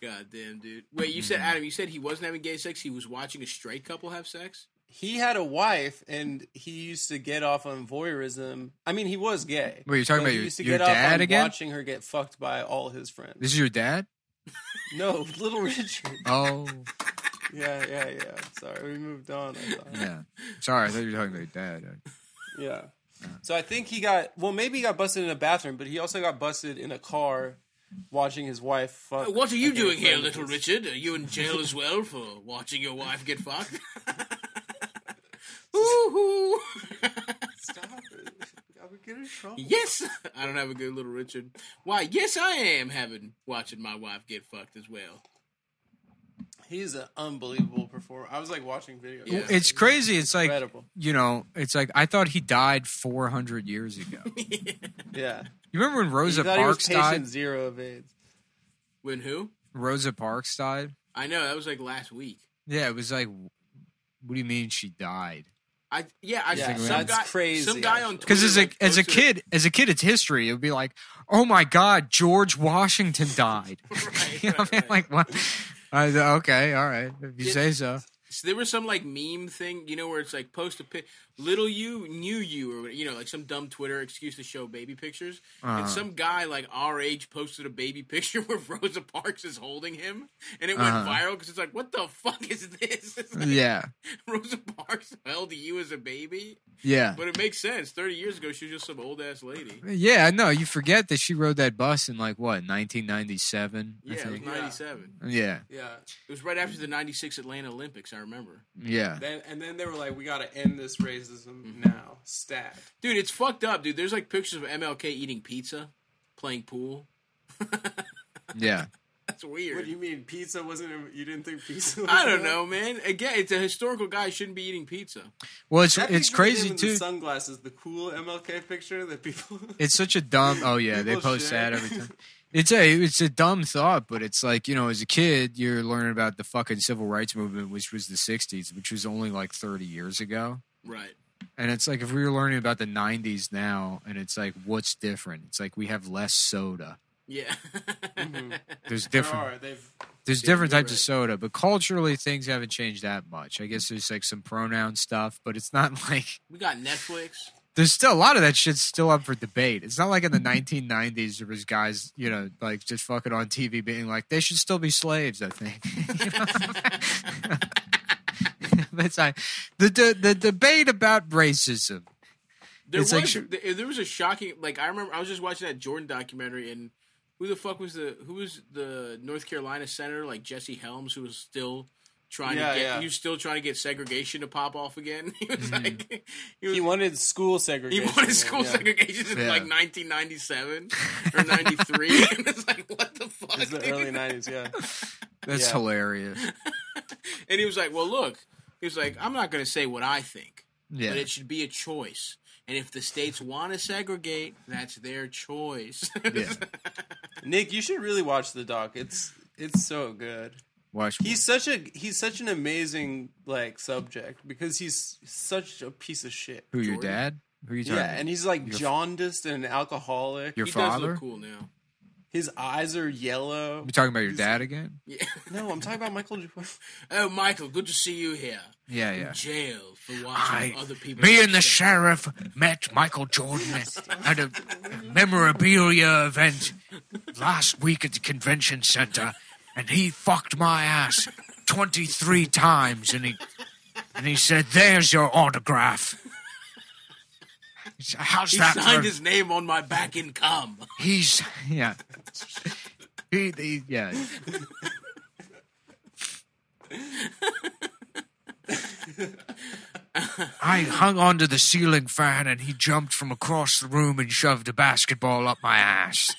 God damn, dude. Wait, you said Adam? You said he wasn't having gay sex. He was watching a straight couple have sex. He had a wife, and he used to get off on voyeurism. I mean, he was gay. Wait, you're talking but about he your- used to your get off dad on again? Watching her get fucked by all his friends. This is your dad? No, Little Richard. Oh, yeah, yeah, yeah. Sorry, we moved on. I. Yeah. Sorry, I thought you were talking about your dad. Yeah. So I think he got well, maybe he got busted in a bathroom, but he also got busted in a car watching his wife fuck. Uh, what are you think doing here, friend little. Richard? Are you in jail as well for watching your wife get fucked? Ooh. Stop it. I would get in trouble. yes, I don't have a good little Richard. Why? Yes, I am having watching my wife get fucked as well. He's an unbelievable performer. I was like watching videos. Yeah. It's crazy. It's like incredible. you know, it's like I thought he died 400 years ago. Yeah. You remember when He Rosa he was Parks died? zero of AIDS. When who? Rosa Parks died. I know that was like last week. Yeah, it was like, what do you mean she died? I yeah, I Yeah, some that's guy, crazy, Some guy on actually. Because as a like, as a posted kid, as a kid, it's history. It would be like, oh my God, George Washington died. Right, you know what I mean? right, right. Like what? I, okay, all right, if you Yeah. say so. So there was some like meme thing, you know, where it's like post a pic, little you, knew you, or you know, like some dumb Twitter excuse to show baby pictures. Uh-huh. And some guy like our age posted a baby picture where Rosa Parks is holding him, and it went Uh-huh. viral because it's like, what the fuck is this? Like, Yeah, Rosa Parks held you as a baby, yeah, but it makes sense. Thirty years ago, she was just some old ass lady. yeah. No, you forget that she rode that bus in like what 1997. Yeah, I it was ninety seven. Yeah, Yeah. It was right after the ninety six Atlanta Olympics. I remember. yeah. Then and then they were like, "We got to end this racism mm-hmm. now." Stat. Dude, it's fucked up, dude. There's like pictures of MLK eating pizza, playing pool. Yeah. That's weird. What do you mean? Pizza wasn't? A, you didn't think pizza? Was I don't good? know, man. Again, it's a historical guy. Shouldn't be eating pizza. Well, it's That it's picture him crazy in too. The sunglasses, the cool MLK picture that people. It's such a dumb. Oh yeah, they post share. that every time. It's a it's a dumb thought, but it's like you know, as a kid, you're learning about the fucking civil rights movement, which was the '60s, which was only like 30 years ago. Right. And it's like if we were learning about the '90s now, and it's like, what's different? It's like we have less soda. Yeah. Mhm. There's There different. are. They've. There's Yeah, different you're types of soda, but culturally things haven't changed that much. I guess there's like some pronoun stuff, but it's not like we got Netflix. there's still a lot of that shit's still up for debate. It's not like in the 1990s there was guys, you know, like just fucking on TV being like they should still be slaves. I think. You know? but it's like the, the the debate about racism. There It's was like there was a shocking like I remember I was just watching that Jordan documentary and who the fuck was the who was the North Carolina senator like Jesse Helms who was still trying Yeah, to get yeah. he was still trying to get segregation to pop off again. He was Mm-hmm. like he was He wanted school segregation. He wanted school yeah. segregation in like 1997 or 93. and it's like, what the fuck? It's the early '90s. Yeah. That's Yeah. hilarious. And he was like, well, look, he was like, I'm not going to say what I think, Yeah. but it should be a choice. And if the states want to segregate, that's their choice. Yeah. Nick, you should really watch the doc. It's it's so good. Watch. He's such a he's such an amazing like subject because he's such a piece of shit. who your dad? Who you talking? Yeah, and he's like Your- jaundiced and an alcoholic. your he does father? look cool now. His eyes are yellow. You talking about your He's- dad again? Yeah. No, I'm talking about Michael Oh, Michael, good to see you here. Yeah, In yeah. jail for watching I- other people. Me and the get sheriff met Michael Jordan at a memorabilia event last week at the convention center, and he fucked my ass twenty three times, and he and he said, "There's your autograph." He How's He that? signed for-" his name on my back in cum. He's yeah. He, he yeah. I hung onto the ceiling fan and he jumped from across the room and shoved a basketball up my ass.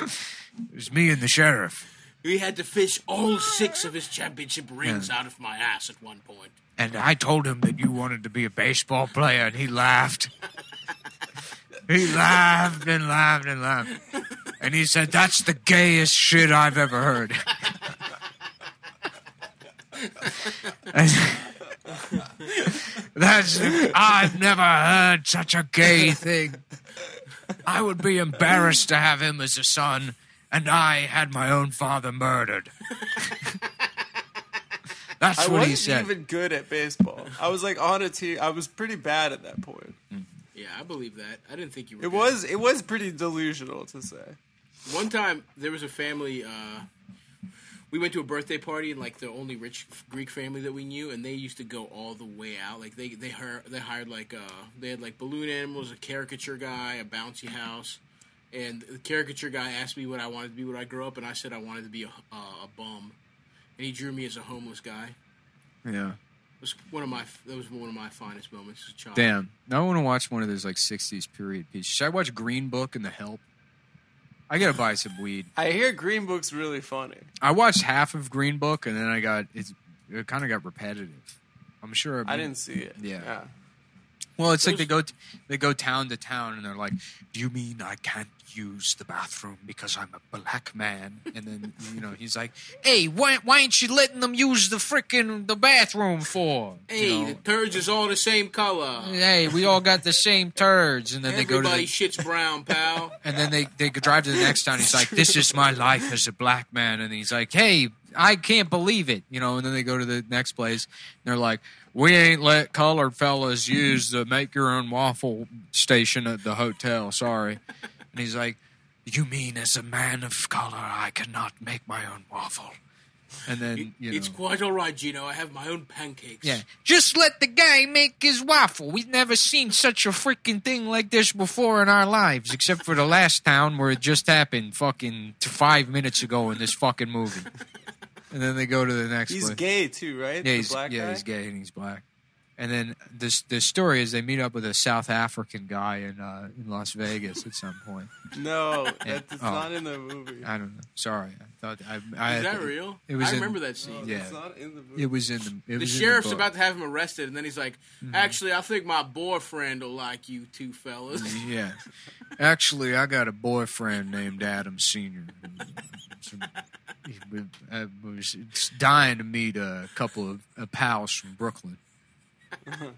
it was me and the sheriff. He had to fish all six of his championship rings out of my ass at one point. And I told him that you wanted to be a baseball player and he laughed. he laughed and laughed and laughed. And he said, That's the gayest shit I've ever heard. That's I've never heard such a gay thing. I would be embarrassed to have him as a son, and I had my own father murdered. That's I what wasn't he said. even good at baseball. I was like on a team. I was pretty bad at that point. Yeah, I believe that. I didn't think you were. It good. was it was pretty delusional to say. One time there was a family. Uh, we we went to a birthday party and like the only rich Greek family that we knew, and they used to go all the way out. Like they they hired they hired like uh they had like balloon animals, a caricature guy, a bouncy house, and the caricature guy asked me what I wanted to be when I grew up, and I said I wanted to be a uh, a bum, and he drew me as a homeless guy. Yeah. It was one of my that was one of my finest moments as a child. Damn. Now I want to watch one of those like '60s period pieces. Should I watch Green Book and The Help? I gotta buy some weed. I hear Green Book's really funny. I watched half of Green Book and then I got it's it kind of got repetitive. I'm sure. I didn't see it. yeah. Yeah. Well, it's like they go they go town to town and they're like, "Do you mean I can't use the bathroom because I'm a black man?" And then you know he's like, "Hey, why why ain't you letting them use the frickin' the bathroom for?" You Hey, know? the turds is all the same color. hey, we all got the same turds, and then they go to Everybody the, shits brown, pal. and then they they drive to the next town. He's like, "This is my life as a black man," and he's like, "Hey, I can't believe it," you know. And then they go to the next place. And they're like, "We ain't let colored fellas use the make your own waffle station at the hotel. Sorry." And he's like, "You mean as a man of color, I cannot make my own waffle?" And then you know. it's quite all right, Gino. I have my own pancakes. Yeah. Just let the guy make his waffle. We've never seen such a freaking thing like this before in our lives, except for the last town where it just happened fucking five minutes ago in this fucking movie. and then they go to the next He's place. gay too, right? Yeah, The he's, black yeah, guy? he's gay and he's black. And then this the story is they meet up with a South African guy in uh, in Las Vegas at some point. No, Yeah. that's Oh. not in the movie. I don't know. Sorry, I thought I. I Is that real? It was I in- remember that scene. No, Yeah. it's not in the movie. It was in the. It The was in sheriff's book. about to have him arrested, and then he's like, Mm-hmm. "Actually, I think my boyfriend will like you two fellas." Yeah. Actually, I got a boyfriend named Adam Senior. I was dying to meet a couple of uh, pals from Brooklyn.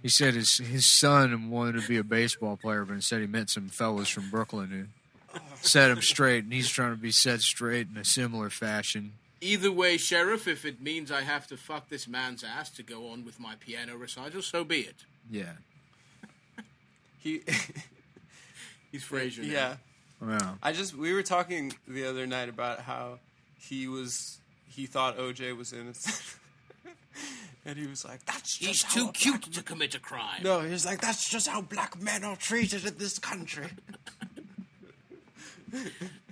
He said his his son wanted to be a baseball player, but instead he met some fellas from Brooklyn who set him straight, and he's trying to be set straight in a similar fashion. Either way, sheriff, if it means I have to fuck this man's ass to go on with my piano recital, so be it. Yeah. He, He's Frazier. now. yeah. Wow. I just we were talking the other night about how he was he thought OJ was innocent, and he was like, "That's just He's how too a cute black to commit a crime. No, he's like, "That's just how black men are treated in this country."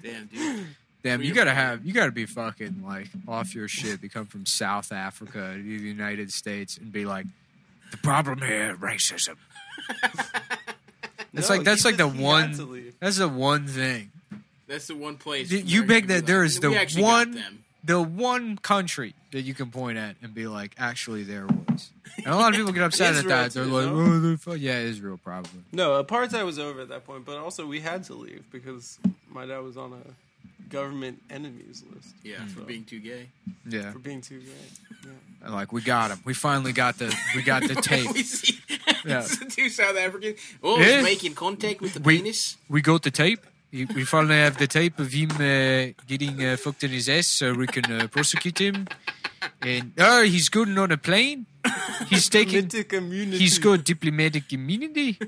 Damn, dude. Damn, you gotta have you gotta be fucking like off your shit. You come from South Africa to the United States and be like, the problem here, racism. It's No, like that's like the just- he one. That's the one thing. That's the one place. You- you where make that be there like, is the "We actually got one- The one country that you can point at and be like, actually, there was. And a lot of people get upset at that. They're too, like, no? oh, they're fu-" yeah, Israel probably. No, apartheid was over at that point, but also we had to leave because my dad was on a government enemies list Yeah, for being too gay. Yeah, for being too gay. Yeah. And, like we got him. We finally got the we got the tape. we see Yeah. two South Africans. Oh, Yeah. making contact with the We- penis. we got the tape. We we finally have the tape of him uh, getting uh, fucked in his ass, so we can uh, prosecute him. And oh, he's good on a plane. He's taking. Diplomatic. He's got diplomatic immunity.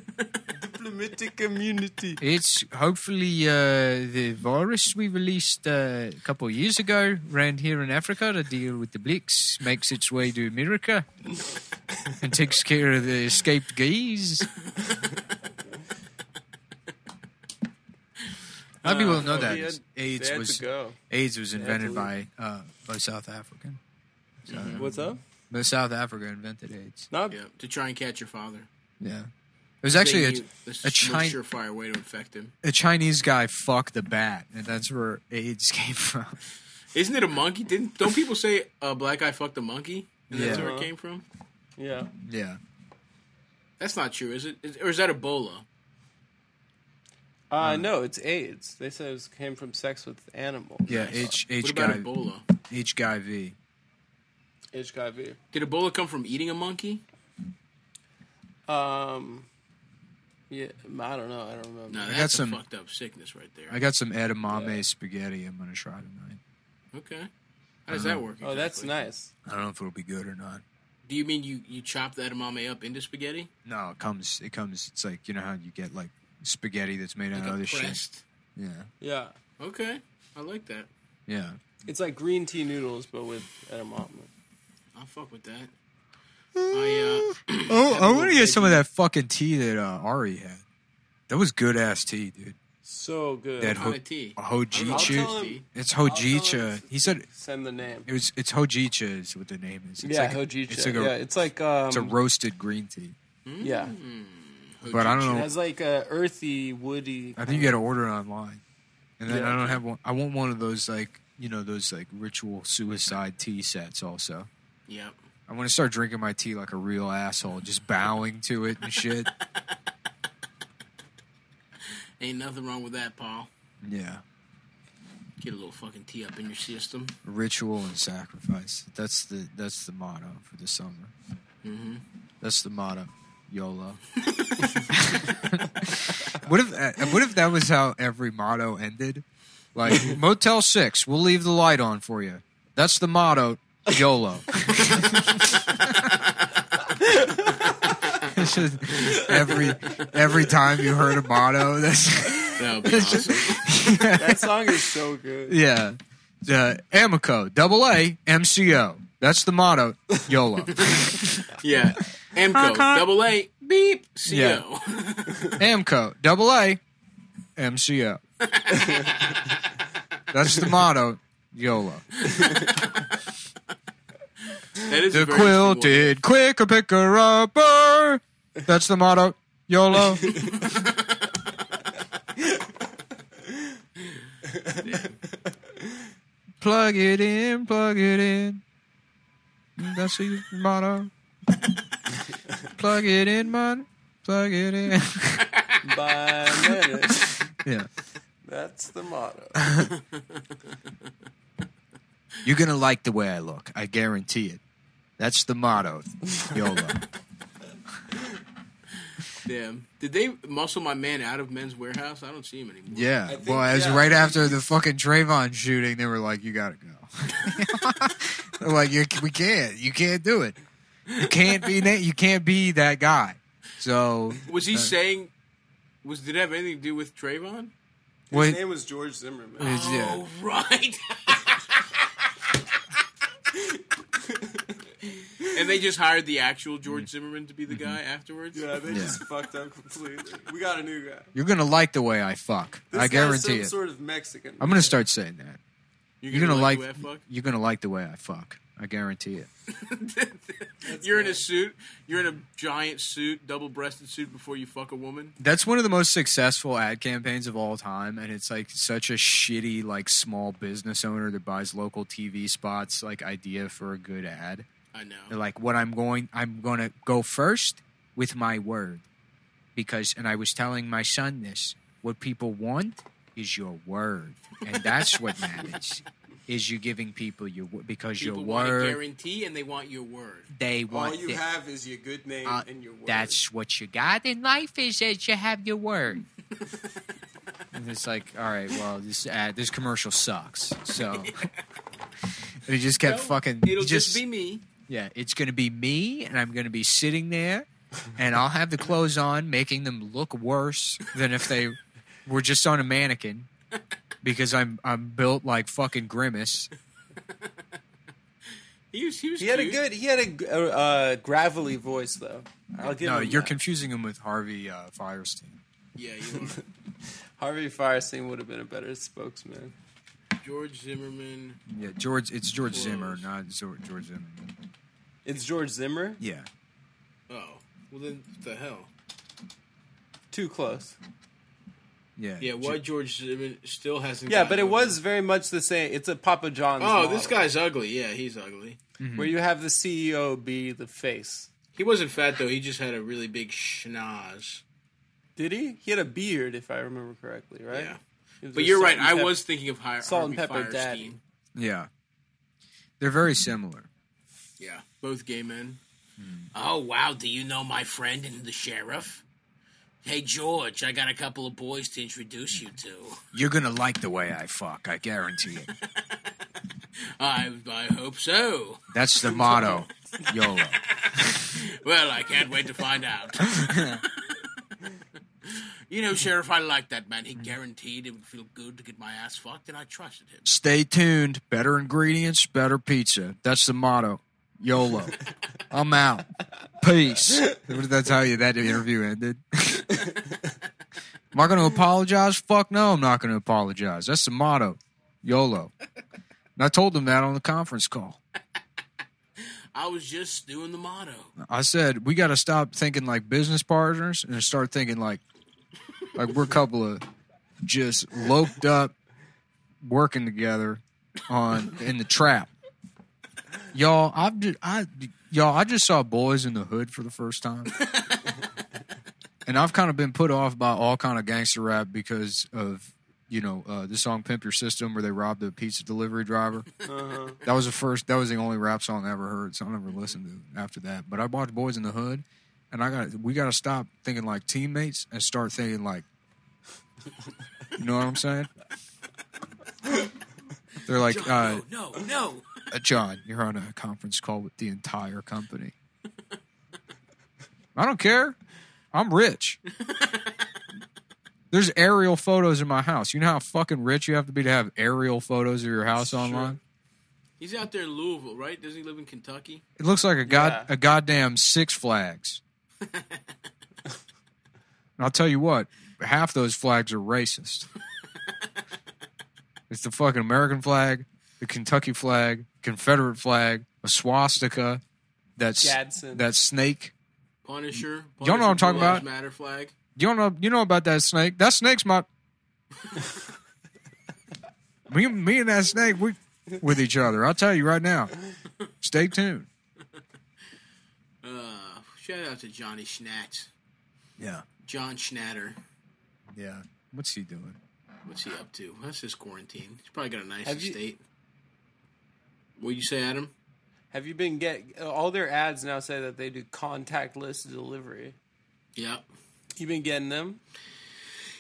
diplomatic immunity. It's hopefully uh, the virus we released uh, a couple of years ago around here in Africa to deal with the Blix makes its way to America and takes care of the escaped gays. A lot of people don't know Uh, that had- AIDS was. AIDS was invented by uh, by South African. So, What's up? But South Africa invented AIDS. Not Yeah, to try and catch your father. Yeah, it was actually They a, a was Chi- surefire way to infect him. a Chinese guy fucked the bat, and that's where AIDS came from. Isn't it a monkey? Didn't don't people say a black guy fucked a monkey? And that's where it came from. yeah. Yeah. That's not true, is it? Is, or is that Ebola? Uh, no, it's AIDS. They said it was, came from sex with animals. Yeah, H What H about guy Ebola? H guy V. HIV. Did Ebola come from eating a monkey? Um, yeah, I don't know. I don't remember. No, got that's some- fucked up sickness right there. I got some edamame spaghetti. I'm gonna try tonight. okay. How does that work? oh, that's exactly? nice. I don't know if it'll be good or not. Do you mean you you chop the edamame up into spaghetti? No, it comes. It comes. It's like you know how you get like spaghetti that's made out Like of a other shit. Yeah, Yeah. Okay, I like that. yeah. It's like green tea noodles, but with edamame. I'll fuck with that. I uh, Oh, Have a I want to get some of that fucking tea that uh, Ari had. That was good ass tea, dude. So good. That ho- tea. Hojicha. tell him- It's I'll tell him Hojicha. He said Send the name. it was. It's Hojicha is what the name is. It's yeah, like, hojicha. It's like a, yeah, it's like um, it's a roasted green tea. yeah. But I don't know. It has like a earthy, woody. I think you got to order it online. And then Yeah. I don't have one. I want one of those like you know those like ritual suicide tea sets also. Yep. I want to start drinking my tea like a real asshole, just bowing to it and shit. Ain't nothing wrong with that, Paul. Yeah, Get a little fucking tea up in your system. ritual and sacrifice. That's the that's the motto for the summer. hmm That's the motto. YOLO. what if uh, what if that was how every motto ended? Like Motel Six, we'll leave the light on for you. That's the motto. YOLO. It's just every every time you heard a motto, that's That would be awesome. That song is so good. yeah. The Amico, double A, MCO. That's the motto. YOLO. yeah. AAMCO, double A, beep, CO. Yeah. AAMCO, double A, MCO. That's the motto. YOLO. That is a The very quilted quicker picker upper. That's the motto. YOLO. plug it in, plug it in. That's the motto. Plug it in, man. Plug it in. By minute. yeah. That's the motto. You're gonna like the way I look. I guarantee it. That's the motto. YOLO. Damn. Did they muscle my man out of Men's Wearhouse? I don't see him anymore. Yeah. Think- well, as yeah, right after the fucking Trayvon shooting, they were like, "You gotta go." They're like, you, "We can't. You can't do it. You can't be. na- You can't be that guy." So Was he Uh, saying? Was did it have anything to do with Trayvon? His what? name was George Zimmerman. Is- yeah. Oh right. and they just hired the actual George Zimmerman to be the guy afterwards. Yeah, they Yeah. just fucked up completely. We got a new guy. You're gonna like the way I fuck. This I guy's guarantee some it. sort of Mexican. I'm gonna start saying that. You're, You're gonna like. the way I fuck? You're gonna like the way I fuck. I guarantee it. You're in a suit. You're in a giant suit, double-breasted suit before you fuck a woman. That's one of the most successful ad campaigns of all time, and it's like such a shitty like small business owner that buys local TV spots like idea for a good ad. I know. They're like, what I'm going, I'm going to go first with my word, because, and I was telling my son this: what people want is your word, and that's what matters. Is you giving people your wo- because People your want a word guarantee, and they want your word. they want All want you the- have is your good name uh, and your word. that's what you got in life is that you have your word. and it's like, all right, well, this ad, this commercial sucks. So and he just kept Well, fucking. It'll he just, be me. yeah. It's gonna be me, and I'm gonna be sitting there, and I'll have the clothes on, making them look worse than if they were just on a mannequin. Because I'm I'm built like fucking grimace. He was. He was. he had a good, he had a uh, uh, gravelly voice though. I'll give No, him you're that. confusing him with Harvey uh, Fierstein. Yeah, you are. Harvey Fierstein would have been a better spokesman. George Zimmerman. Yeah, George. It's George Close. Zimmer, not George Zimmerman. It's George Zimmer. Yeah. Oh, well then, what the hell? Too close. Yeah. Yeah, why George Zimmerman still hasn't? Yeah, but it over- was very much the same. It's a Papa John's. Oh, model, this guy's ugly. Yeah, he's ugly. Mm-hmm. where you have the CEO be the face. He wasn't fat though. He just had a really big schnoz. Did he? He had a beard, if I remember correctly, right? Yeah. But you're right. and I pep- was thinking of higher Salt and pepper Fierstein. daddy. Yeah. They're very similar. Yeah, both gay men. Hmm. Oh wow! Do you know my friend and the sheriff? Hey George, I got a couple of boys to introduce you to. You're gonna like the way I fuck. I guarantee it. I I hope so. That's the motto. YOLO. Well, I can't wait to find out. You know, Sheriff, I like that man. He guaranteed it would feel good to get my ass fucked, and I trusted him. Stay tuned. Better ingredients, better pizza. That's the motto. YOLO. I'm out. Peace. That's how you that interview ended. Am I going to apologize? Fuck no, I'm not going to apologize. That's the motto. YOLO. And I told them that on the conference call. I was just doing the motto. I said we got to stop thinking like business partners and start thinking like like we're a couple of just loped up working together on in the trap. Y'all, I've just, I y'all I just saw Boys in the Hood for the first time. and I've kind of been put off by all kind of gangster rap because of you know uh, the song "Pimp Your System" where they robbed a pizza delivery driver. Uh-huh. That was the first. That was the only rap song I ever heard, so I never listened to it after that. But I watched Boys in the Hood, and I got we got to stop thinking like teammates and start thinking like, you know what I'm saying? They're like, John, uh, no, no, no. Uh, John, you're on a conference call with the entire company. I don't care. I'm rich. There's aerial photos in my house. You know how fucking rich you have to be to have aerial photos of your house Sure. online? He's out there in Louisville, right? Doesn't he live in Kentucky? It looks like a god Yeah. a goddamn Six Flags. and I'll tell you what, half those flags are racist. it's the fucking American flag, the Kentucky flag, Confederate flag, a swastika, that's Gadsden. that snake. Punisher. Y'all know what I'm talking Blue Lives about? Matter flag. You don't know you know about that snake? That snake's my me, me and that snake, we with each other. I'll tell you right now. Stay tuned. Uh, shout out to Johnny Schnatz. Yeah. John Schnatter. Yeah. What's he doing? What's he up to? That's his quarantine. He's probably got a nice Have you- estate. What you say, Adam? Have you been get uh, all their ads now say that they do contactless delivery? Yeah. You been getting them?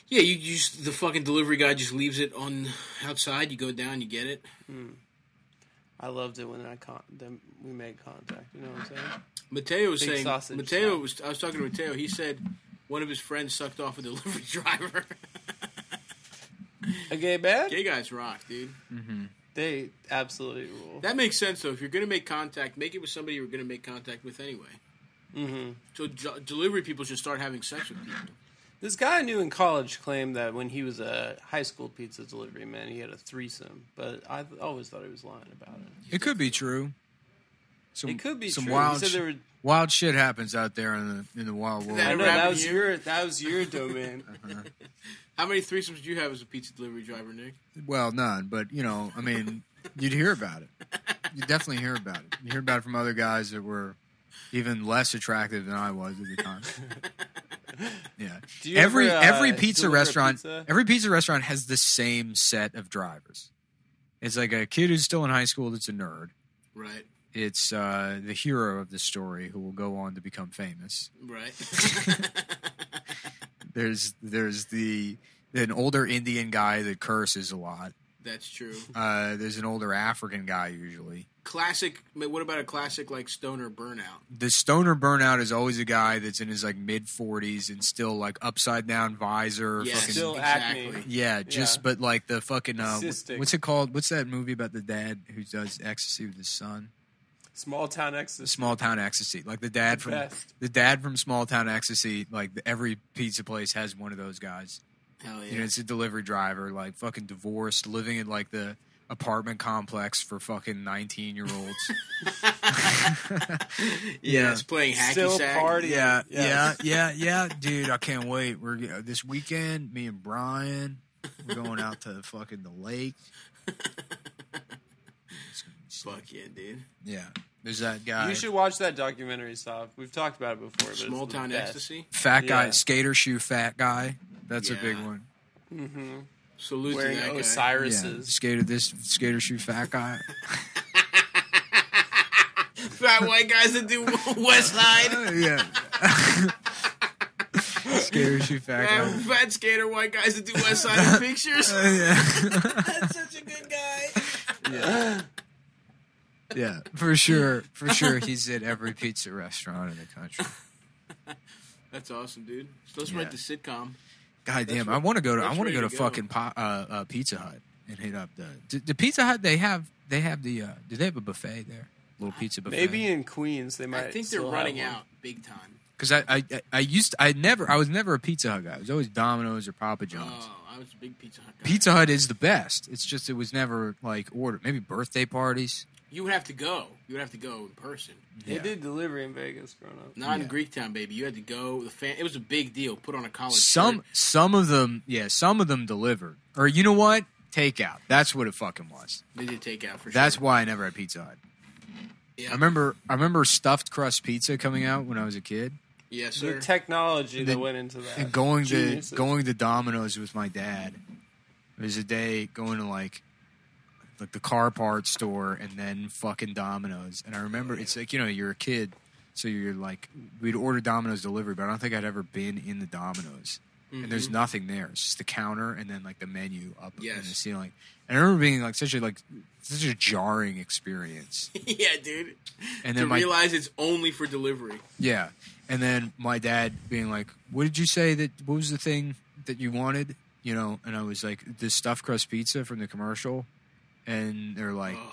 Yeah, you just the fucking delivery guy just leaves it on outside. You go down, you get it. Hmm. I loved it when I con- them we made contact. You know what I'm saying? Mateo was Big saying. sausage Mateo style. was. I was talking to Mateo. He said one of his friends sucked off a delivery driver. A gay man? Gay guys rock, dude. Mm-hmm. They absolutely rule. That makes sense though. If you're gonna make contact, make it with somebody you're gonna make contact with anyway. hmm So d- delivery people should start having sex with people. This guy I knew in college claimed that when he was a high school pizza delivery man, he had a threesome. But I always thought he was lying about it. It could be true. Some, It could be some true. wild, he said sh- there were. wild shit happens out there in the in the wild world. I That know that was you? your that was your domain. How many threesomes did you have as a pizza delivery driver, Nick? Well, none, but you know, I mean, you'd hear about it. You definitely hear about it. You hear about it from other guys that were even less attractive than I was at the time. Yeah. Do you every ever, uh, every pizza restaurant pizza? every pizza restaurant has the same set of drivers. It's like a kid who's still in high school that's a nerd. Right, It's uh, the hero of the story who will go on to become famous. right. There's there's the an older Indian guy that curses a lot. That's true. Uh, there's an older African guy usually. Classic. What about a classic like stoner burnout? The stoner burnout is always a guy that's in his like mid 40s and still like upside down visor. Yes, fucking, Still exactly. acne. yeah, just Yeah. but like the fucking uh, Cystic. what's it called? What's that movie about the dad who does ecstasy with his son? Small town ecstasy. Small Town Ecstasy. Like the dad The from best. the dad from Small Town Ecstasy. Like every pizza place has one of those guys. Hell yeah. You know, it's a delivery driver, like fucking divorced, living in like the apartment complex for fucking nineteen year olds. yeah, it's playing hacky Still sack. party. yeah, Yes. yeah, yeah, yeah, dude. I can't wait. We're uh, this weekend. Me and Brian, we're going out to fucking the lake. It's gonna be sick. Fuck yeah, dude. Yeah, there's that guy, You should watch that documentary, Soft. We've talked about it before. But Small town ecstasy. fat guy, Yeah. skater shoe fat guy. That's a big one. Mm-hmm. Salute Wearing to that guy. Yeah, skater this skater shoe fat guy. Fat white guys that do West Side. yeah. skater shoe fat Fat, guy. fat skater white guys that do West Side pictures. yeah. That's such a good guy. yeah. Yeah, for sure. For sure, he's at every pizza restaurant in the country. That's awesome, dude. So let's Yeah. write the sitcom. God damn, That's I want to go to. I want to go to to fucking po- uh, uh, Pizza Hut and hit up the, the the Pizza Hut. They have they have the. Uh, do they have a buffet there? little pizza buffet. Maybe in Queens they might. I think they're running out big time. because I, I I- I used I never I was never a Pizza Hut guy. It was always Domino's or Papa John's. Oh, I was a big Pizza Hut guy. Pizza Hut is the best. It's just it was never like ordered. Maybe birthday parties. You would have to go. You would have to go in person. They Yeah. did delivery in Vegas growing up. Not Yeah. in Greektown, baby. You had to go. The fan. It was a big deal. Put on a college. Some shirt. some of them, yeah, some of them delivered. Or you know what? Takeout. That's what it fucking was. They did take out for That's sure. That's why I never had Pizza Hut. Yeah. I remember I remember stuffed crust pizza coming out when I was a kid. Yes, sir. The technology The- that went into that. and going Geniuses. to going to Domino's with my dad. It was a day going to like like the car parts store and then fucking Domino's. And I remember it's like you know you're a kid, so you're like we'd order Domino's delivery, but I don't think I'd ever been in the Domino's. And Mm-hmm. there's nothing there. It's just the counter and then like the menu up in Yes. the ceiling. And I remember being like such a like such a jarring experience. yeah, dude. And to then my realize it's only for delivery. yeah, and then my dad being like, "What did you say that? What was the thing that you wanted?" You know, and I was like, "The stuffed crust pizza from the commercial," and they're like, Ugh.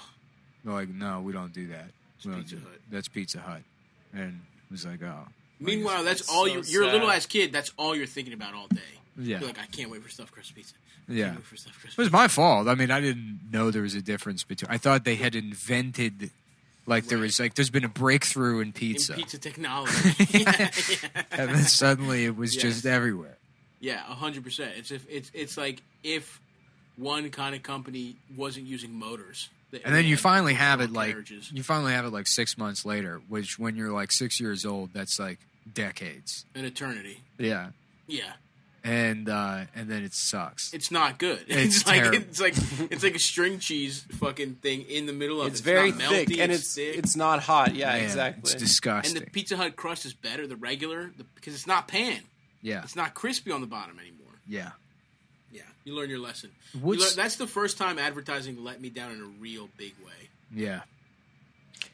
"They're like, no, we don't do that. It's We don't Pizza do- Hut. That's Pizza Hut," and it was like, "Oh." Meanwhile, that's It's all so you you're a little ass kid. That's all you're thinking about all day. Yeah. You're like, I can't wait for stuffed crust pizza. Yeah. Can't wait for stuffed crust It was pizza. my fault. I mean, I didn't know there was a difference between. I thought they had invented, like there was like there's been a breakthrough in In pizza, pizza technology. yeah, and then suddenly it was Yes. just everywhere. yeah, hundred percent. It's if it's it's like if one kind of company wasn't using motors, And then you finally have it like carriages. you finally have it like six months later, which when you're like six years old, that's like decades. an eternity. Yeah, Yeah, and uh, and then it sucks. it's not good. It's It's, like it's like it's like a string cheese fucking thing in the middle of It's it. very not thick and it's thick. it's not hot. Yeah, Man, exactly. It's disgusting. and the Pizza Hut crust is better, the regular, the, because it's not pan. yeah, It's not crispy on the bottom anymore. yeah. Yeah, you learn your lesson. You What's- learn- that's the first time advertising let me down in a real big way. Yeah.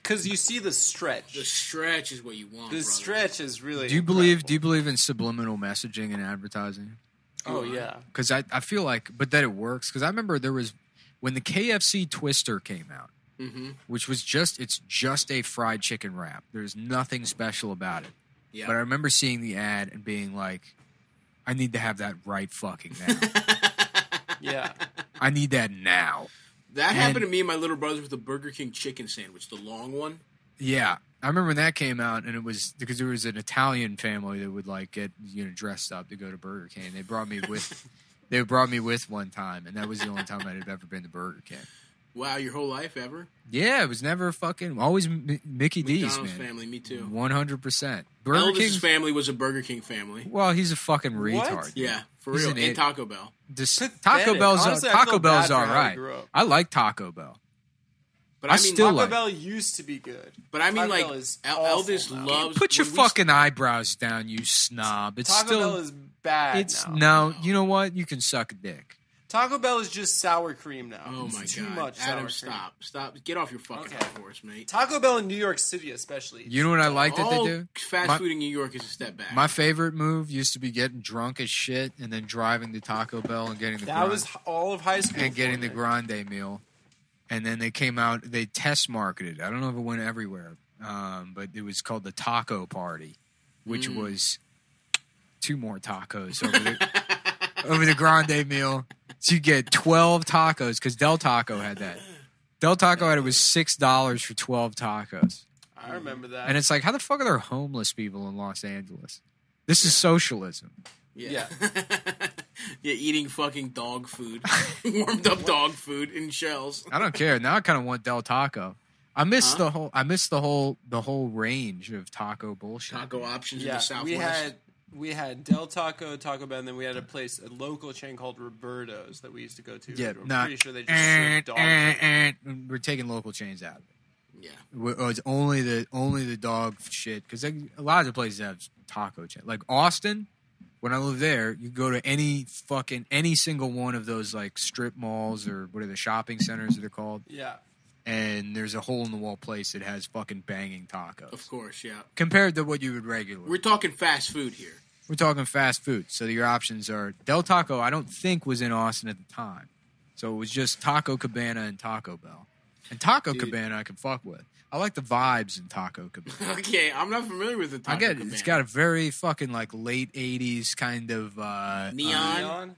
Because you see the stretch. The stretch is what you want. The brother. stretch is really. Do you believe? Do you believe in subliminal messaging and advertising? Oh yeah. Because I, I feel like, but that it works. Because I remember there was when the KFC Twister came out, Mhm. which was just it's just a fried chicken wrap. There's nothing special about it. Yeah. But I remember seeing the ad and being like, I need to have that right fucking now. Yeah. I need that now. that and- happened to me and my little brother with the Burger King chicken sandwich, the long one. Yeah. I remember when that came out, and it was because there was an Italian family that would like get you know dressed up to go to Burger King. They brought me with, they brought me with one time, and that was the only time I had ever been to Burger King. Wow, your whole life ever? Yeah, it was never fucking always M- Mickey D's man. family, me too. One hundred percent. Burger Eldest's King. family was a Burger King family. Well, he's a fucking retard. Yeah, for He's real. an And id- Taco Bell. This, Pathetic. Taco Bell's Honestly, I Taco feel Bell's bad all how he right. grew up. I like Taco Bell. But I I, mean, still Taco like- Bell used to be good. but I mean, Taco like, Bell is El- awful Eldest now. loves. Put your when we- fucking eyebrows down, you snob. It's Taco still. Bell is bad. it's now. no. You know what? You can suck a dick. Taco Bell is just sour cream now. Oh It's my too god, much Adam, sour cream. stop, stop, get off your fucking Okay. horse, mate. Taco Bell in New York City, especially. You know what I like that they do? Fast My- food in New York is a step back. My favorite move used to be getting drunk as shit and then driving to Taco Bell and getting the that grind- was all of high school. and getting for the grande meal. And then they came out. They test marketed. I don't know if it went everywhere, um, but it was called the Taco Party, which Mm. was two more tacos over the over the grande meal. So you get twelve tacos because Del Taco had that. Del Taco had it was six dollars for twelve tacos. I remember that. And it's like, how the fuck are there homeless people in Los Angeles? This is socialism. yeah, yeah, eating fucking dog food, warmed up dog food in shells. I don't care. Now I kind of want Del Taco. I miss Huh? the whole. I miss the whole the whole range of taco bullshit. Taco options in the Southwest. we had we had Del Taco, Taco Bell, and then we had a place, a local chain called Roberto's that we used to go to. Yeah, I'm nah. pretty sure they just eh, And, served dog. and, food. and we're taking local chains out of it. yeah, We- oh, It's only the only the dog shit because a lot of the places have taco chain. Like Austin, when I lived there, you go to any fucking any single one of those like strip malls or what are the shopping centers that they're called, Yeah, and there's a hole in the wall place that has fucking banging tacos of course, yeah. compared to what you would regularly. We're talking fast food here. We're talking fast food. So your options are Del Taco. I don't think was in Austin at the time, so it was just Taco Cabana and Taco Bell. And Taco Dude. Cabana I can fuck with. I like the vibes in Taco Cabana. Okay, I'm not familiar with the. Taco I get it. Cabana. It's got a very fucking like late '80s kind of. uh Neon? Neon?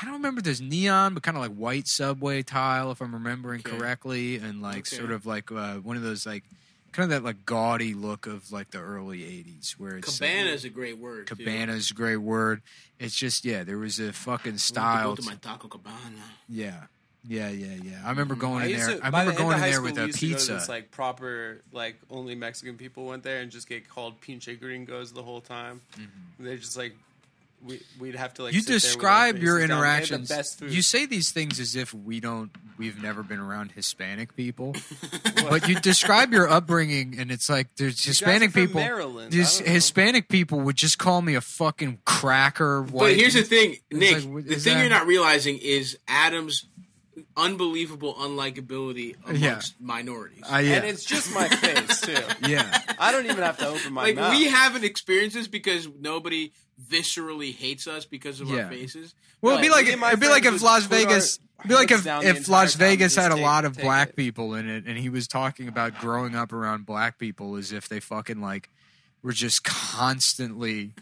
I don't remember. There's neon, but kind of like white subway tile, if I'm remembering Okay. correctly, and like Okay. sort of like uh, one of those like kind of that like gaudy look of like the early '80s, where it's uh, Cabana is a great word. Cabana is a great word. It's just yeah, there was a fucking style. To to- my Taco Cabana. yeah, yeah, yeah, yeah. I remember mm-hmm. going I in there. to- I remember the going in there with a pizza. This, like proper, like only Mexican people went there and just get called pinche gringos the whole time. Mm-hmm. They just like we we'd have to like. You sit there describe your faces down. They had interactions. The best food. You say these things as if we don't. We've never been around Hispanic people, but you describe your upbringing, and it's like there's You Hispanic people. Maryland. These I don't know. Hispanic people would just call me a fucking cracker. But here's the thing, Nick. like, the thing that? you're not realizing is Adam's unbelievable unlikability amongst Yeah. minorities. Uh, yeah, and it's just my face too. yeah. I don't even have to open my like mouth. we haven't experienced this because nobody viscerally hates us because of Yeah. our faces. Well, it'd be like me and my it'd be like if Las Vegas. It'd be like if, if Las Vegas had a take- lot of black it. people in it, and he was talking about growing up around black people as if they fucking like were just constantly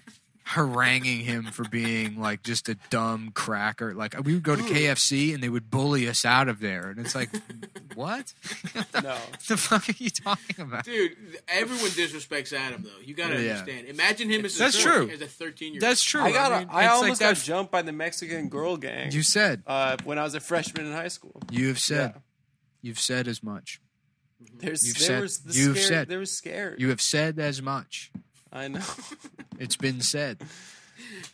haranguing him for being like just a dumb cracker. Like we would go to KFC and they would bully us out of there, and it's like, what? No. What the fuck are you talking about? Dude, everyone disrespects Adam though. You got to Yeah. understand. Imagine him as a That's 13 true. as a 13 year That's true. I got. I, mean, it's like almost that got jumped by the Mexican girl gang. You said. uh, when I was a freshman in high school. You have said. Yeah. You've said as much. There's, You've there said- was the you've scared, said- There was scared. You have said as much. I know. It's been said.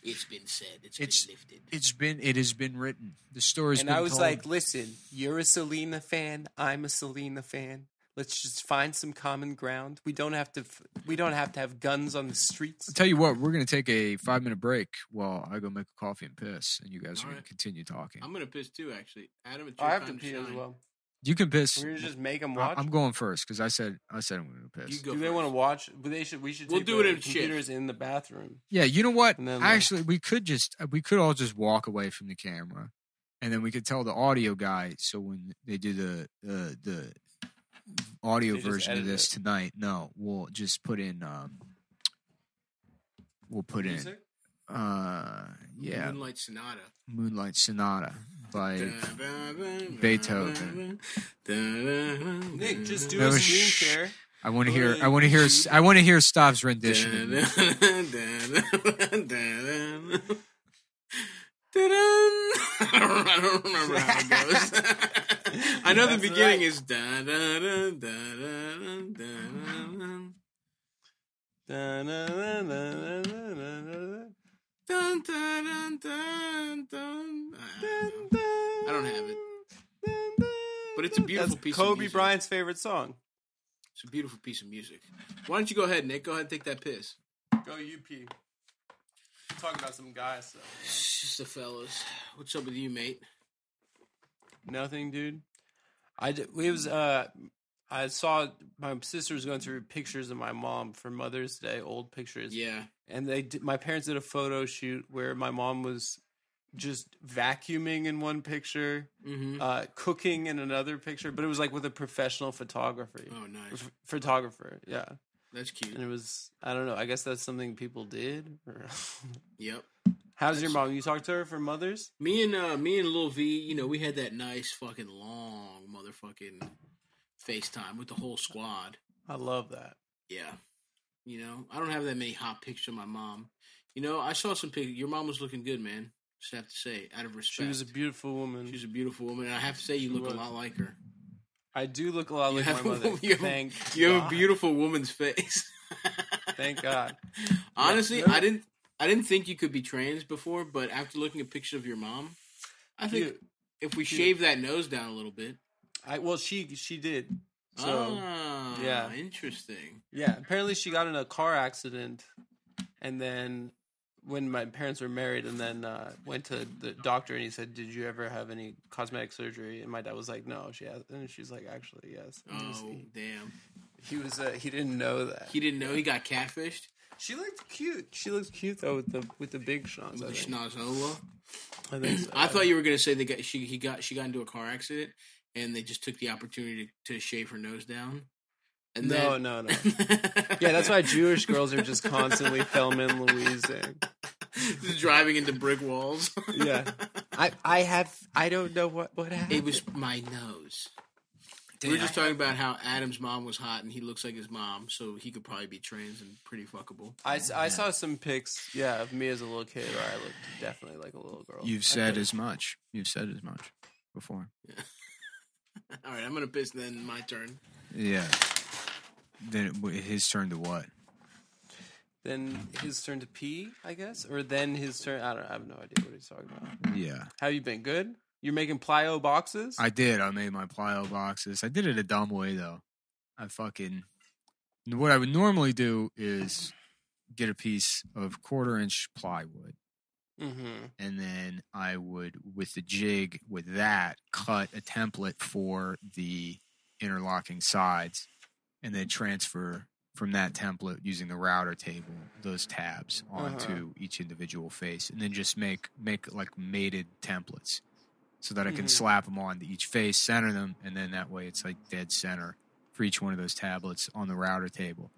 It's been said. It's, It's- been lifted. It's been. It has been written. The story's and been I was told. like, listen, you're a Selena fan. I'm a Selena fan. Let's just find some common ground. We don't have to. We don't have to have guns on the streets. I'll tell you what. We're gonna take a five minute break while I go make a coffee and piss, and you guys are All gonna continue talking. I'm gonna piss too. Actually, Adam. It's oh, your I have to time pee as shine. well. You can piss. We're just make them I- watch. I'm going first because I said I said I'm gonna You piss. go do they first. want to watch? But they should. We should. We'll take do it the in shift. computers in the bathroom. Yeah, you know what? And then, like- Actually, we could just we could all just walk away from the camera, and then we could tell the audio guy. So when they do the uh, the audio version of this it. tonight, no, we'll just put in. um We'll put in. Music? Uh, yeah, Moonlight Sonata. Moonlight Sonata by Beethoven. Beethoven. Nick, just do No, a screen shh. share. I want to hear. I want to hear. I want to hear Stav's rendition. I don't remember how it goes. I know the beginning right. is da da da da da da Da-na-na-na-na-na-na. dun dun dun dun dun. I don't have it, but it's a beautiful That's piece. of Kobe. Bryant's favorite song. It's a beautiful piece of music. Why don't you go ahead, Nick? Go ahead and take that piss. Go UP. Talk about some guys. So. It's just the fellas. What's up with you, mate? Nothing, dude. I it was uh I saw my sister was going through pictures of my mom for Mother's Day, old pictures. Yeah. And they did, my parents did a photo shoot where my mom was just vacuuming in one picture, Mm-hmm. uh, cooking in another picture, but it was like with a professional photographer. Oh, nice. Photographer, yeah. That's cute. And it was I don't know. I guess that's something people did. Yep. How's your mom? You talked to her for mothers? Me and uh, me and Lil V, you know, we had that nice fucking long motherfucking FaceTime with the whole squad. I love that. Yeah. You know, I don't have that many hot pictures of my mom. You know, I saw some pictures. Your mom was looking good, man. Just have to say, out of respect. She was a beautiful woman. She's a beautiful woman, and I have to say, you She look was. a lot like her. I do look a lot You like have my mother. you have Thank You have a beautiful woman's face. Thank God. Honestly. I didn't. I didn't think you could be trans before, but after looking at pictures of your mom, I think Cute. if we Cute. shave that nose down a little bit, I well, she she did. So ah, yeah. interesting. yeah, apparently she got in a car accident, and then when my parents were married, and then uh, went to the doctor, and he said, "Did you ever have any cosmetic surgery?" And my dad was like, "No, she has," and she's like, "Actually, yes." And he was- Oh, damn. he was uh, he didn't know that. He didn't know he got catfished. She looked cute. She looks cute though with the with the big schnoz. I The. Schnozola. I think so. I thought you were gonna say they got she he got she got into a car accident and they just took the opportunity to, to shave her nose down. And No, then, no, no. Yeah, that's why Jewish girls are just constantly Thelma and Louising. just driving into brick walls. Yeah. I I have I don't know what what happened. it was my nose. we were just talking about how Adam's mom was hot and he looks like his mom, so he could probably be trans and pretty fuckable. I, s- I saw some pics, yeah, of me as a little kid where I looked definitely like a little girl. You've said as much. You've said as much before. All right, I'm gonna piss. Then my turn. Yeah. Then it, his turn to what? Then his turn to pee, I guess, or then his turn. I don't. I have no idea what he's talking about. Yeah. How you been? Good. You're making plyo boxes. I did. I made my plyo boxes. I did it a dumb way though. I fucking what I would normally do is get a piece of quarter inch plywood mm-hmm. and then I would with the jig with that cut a template for the interlocking sides and then transfer from that template using the router table those tabs onto each individual face and then just make make like mated templates so that I can Mhm. slap them onto each face center them and then that way it's like dead center for each one of those tablets on the router table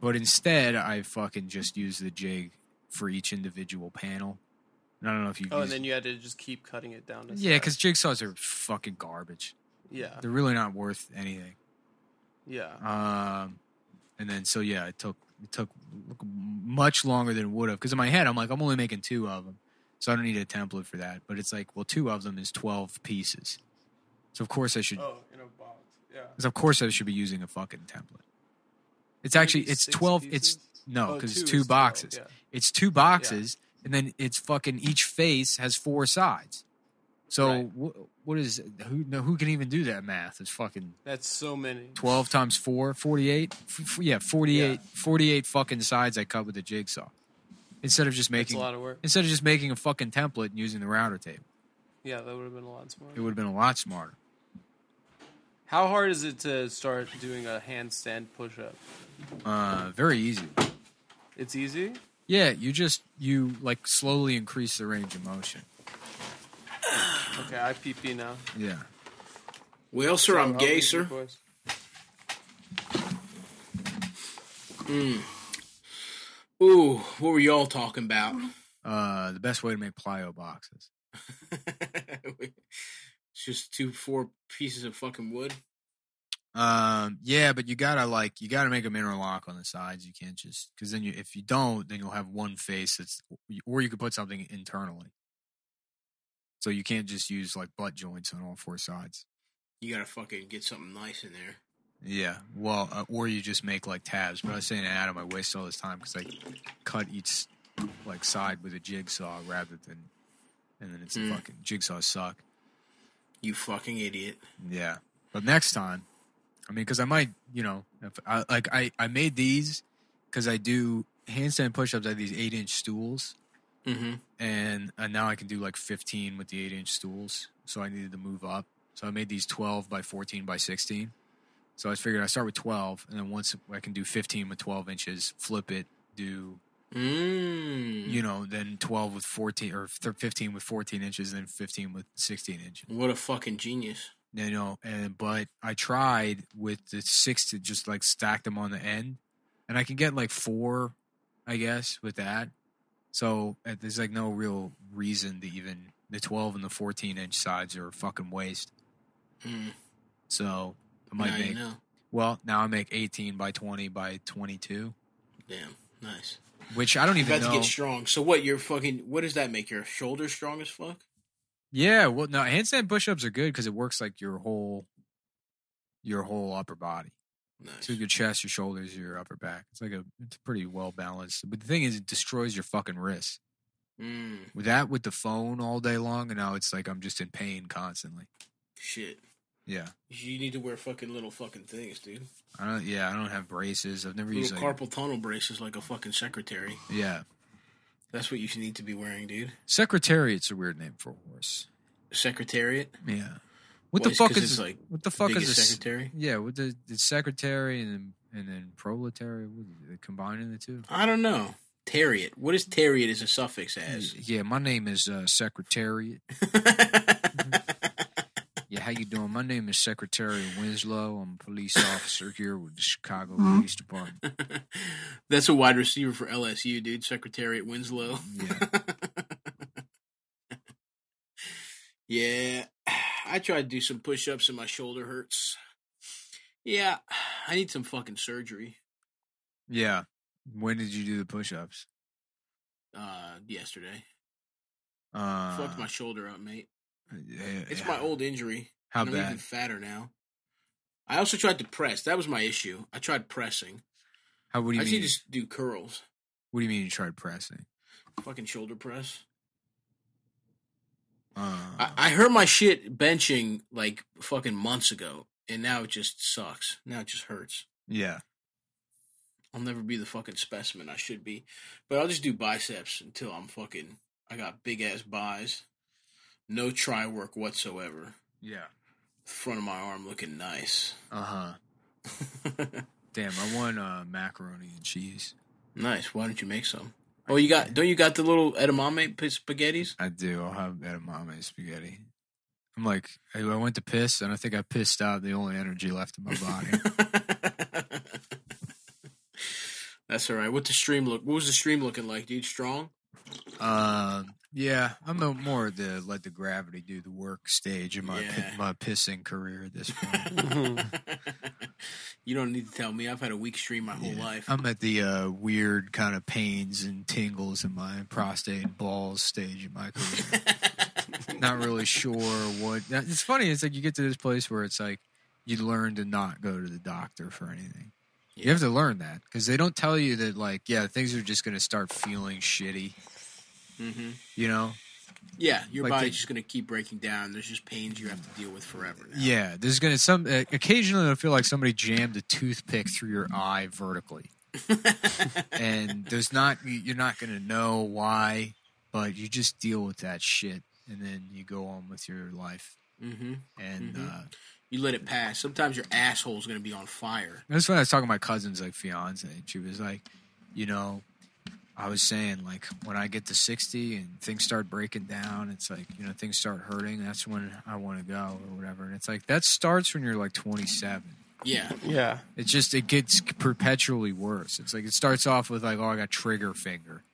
but instead I fucking just use the jig for each individual panel I don't know if you Oh, and then you had to just keep cutting it down. To yeah, because jigsaws are fucking garbage. yeah, They're really not worth anything. yeah. Um, and then so yeah, it took it took much longer than it would have because in my head I'm like I'm only making two of them, so I don't need a template for that. But it's like well, two of them is twelve pieces, so of course I should. Oh, in a box. Yeah. 'cause of course I should be using a fucking template. It's actually Maybe it's twelve. pieces? It's no Oh, because two it's two 12, boxes. yeah. It's two boxes, and then it's fucking each face has four sides. So Right. wh- what is who? No, who can even do that math? It's fucking That's so many. 12 times 4 48 F- f- yeah 48 48 fucking sides i cut with a jigsaw instead of just That's making a lot of work. instead of just making a fucking template and using the router table Yeah, that would have been a lot smarter. it would have been a lot smarter How hard is it to start doing a handstand push-up? uh very easy It's easy. Yeah you just you like slowly increase the range of motion Okay, I pee pee now. yeah Well, sir, I'm gay, sir. leave you boys. Ooh, what were y'all talking about? uh the best way to make plyo boxes it's just two, four pieces of fucking wood. Um yeah but you gotta like you gotta make them interlock on the sides you can't just because then you if you don't then you'll have one face that's or you could put something internally so you can't just use like butt joints on all four sides You gotta fucking get something nice in there. Yeah, well, uh, or you just make like tabs. But I was saying to Adam, I waste all this time because I cut each like side with a jigsaw rather than, and then it's a Mm. fucking jigsaws suck. You fucking idiot. Yeah, but next time, I mean, because I might, you know, if I like I I made these because I do handstand push-ups. Have these eight-inch stools, Mm-hmm. and and now I can do like fifteen with the eight-inch stools. So I needed to move up. So I made these twelve by fourteen by sixteen. So I figured I start with twelve, and then once I can do fifteen with twelve inches, flip it, do Mm. you know, then twelve with fourteen or fifteen with fourteen inches, and then fifteen with sixteen inches. What a fucking genius. You know, and but I tried with the six to just like stack them on the end, and I can get like four, I guess, with that. So there's like no real reason to even the twelve and the fourteen inch sides are fucking waste. Mm. So I might now make you know. well now I make eighteen by twenty by twenty two, Damn, nice. which I don't even about to get strong. So what? You're fucking. What does that make your shoulders strong as fuck? Yeah, well, no, handstand push-ups are good because it works like your whole, your whole upper body. Nice. So your chest, your shoulders, your upper back. It's like a, it's pretty well balanced. But the thing is, it destroys your fucking wrists. Mm, With that, with the phone all day long, and now it's like I'm just in pain constantly. shit. Yeah, You need to wear fucking little fucking things, dude. I don't. Yeah, I don't have braces. I've never used Little like. carpal tunnel braces like a fucking secretary. Yeah, That's what you should need to be wearing, dude. secretariat's a weird name for a horse. Secretariat. Yeah. What Why, the fuck is like what the fuck is this? secretary? Yeah, with the, the secretary and then and then proletariat. what is it, Combining the two. I don't know. Tariat. What is tariat as a suffix as? Yeah, my name is uh, Secretariat. How you doing? My name is Secretary Winslow. I'm a police officer here with the Chicago Police Department. That's a wide receiver for LSU, dude. Secretariat Winslow. Yeah. Yeah, I tried to do some push ups and my shoulder hurts. Yeah, I need some fucking surgery. Yeah. When did you do the push-ups? Uh, yesterday. Uh, Fucked my shoulder up, mate. yeah, It's yeah. my old injury. How and I'm even bad? fatter now. I also tried to press. That was my issue. I tried pressing. How? What do I you should mean? just do curls. What do you mean you tried pressing? Fucking shoulder press. Uh, I, I hurt my shit benching like fucking months ago, and now it just sucks. Now it just hurts. yeah. I'll never be the fucking specimen I should be. But I'll just do biceps until I'm fucking. I got big ass buys. No try work whatsoever. Yeah. Front of my arm looking nice. Uh huh. Damn, I want uh, macaroni and cheese. nice. Why don't you make some? Oh, you got? Don't you got the little edamame p- spaghettis? I do. I'll have edamame spaghetti. I'm like, I, went to piss, and I think I pissed out the only energy left in my body. That's all right. What the stream look? What was the stream looking like, dude? Strong. um, yeah, I'm no more the let the gravity do the work stage in my Yeah. my pissing career at this point. you don't need to tell me. I've had a weak stream my whole Yeah. life. I'm at the uh, weird kind of pains and tingles in my prostate and balls stage in my career. not really sure what. It's funny. It's like you get to this place where it's like you learn to not go to the doctor for anything. You have to learn that because they don't tell you that like yeah things are just going to start feeling shitty. Hmm You know? Yeah, your Like body's the- just gonna keep breaking down. There's just pains you have to deal with forever now. Yeah. There's gonna some uh, occasionally it'll feel like somebody jammed a toothpick through your eye vertically, and there's not you're not going to know why, but you just deal with that shit and then you go on with your life. hmm And Mhm. uh, You let it pass. Sometimes your asshole's gonna be on fire. That's when I was talking to my cousin's like fiance, and she was like, you know, I was saying like when I get to sixty and things start breaking down, it's like you know things start hurting. That's when I want to go or whatever. And it's like that starts when you're like twenty seven. Yeah, Yeah. It's just it gets perpetually worse. It's like it starts off with like oh I got trigger finger,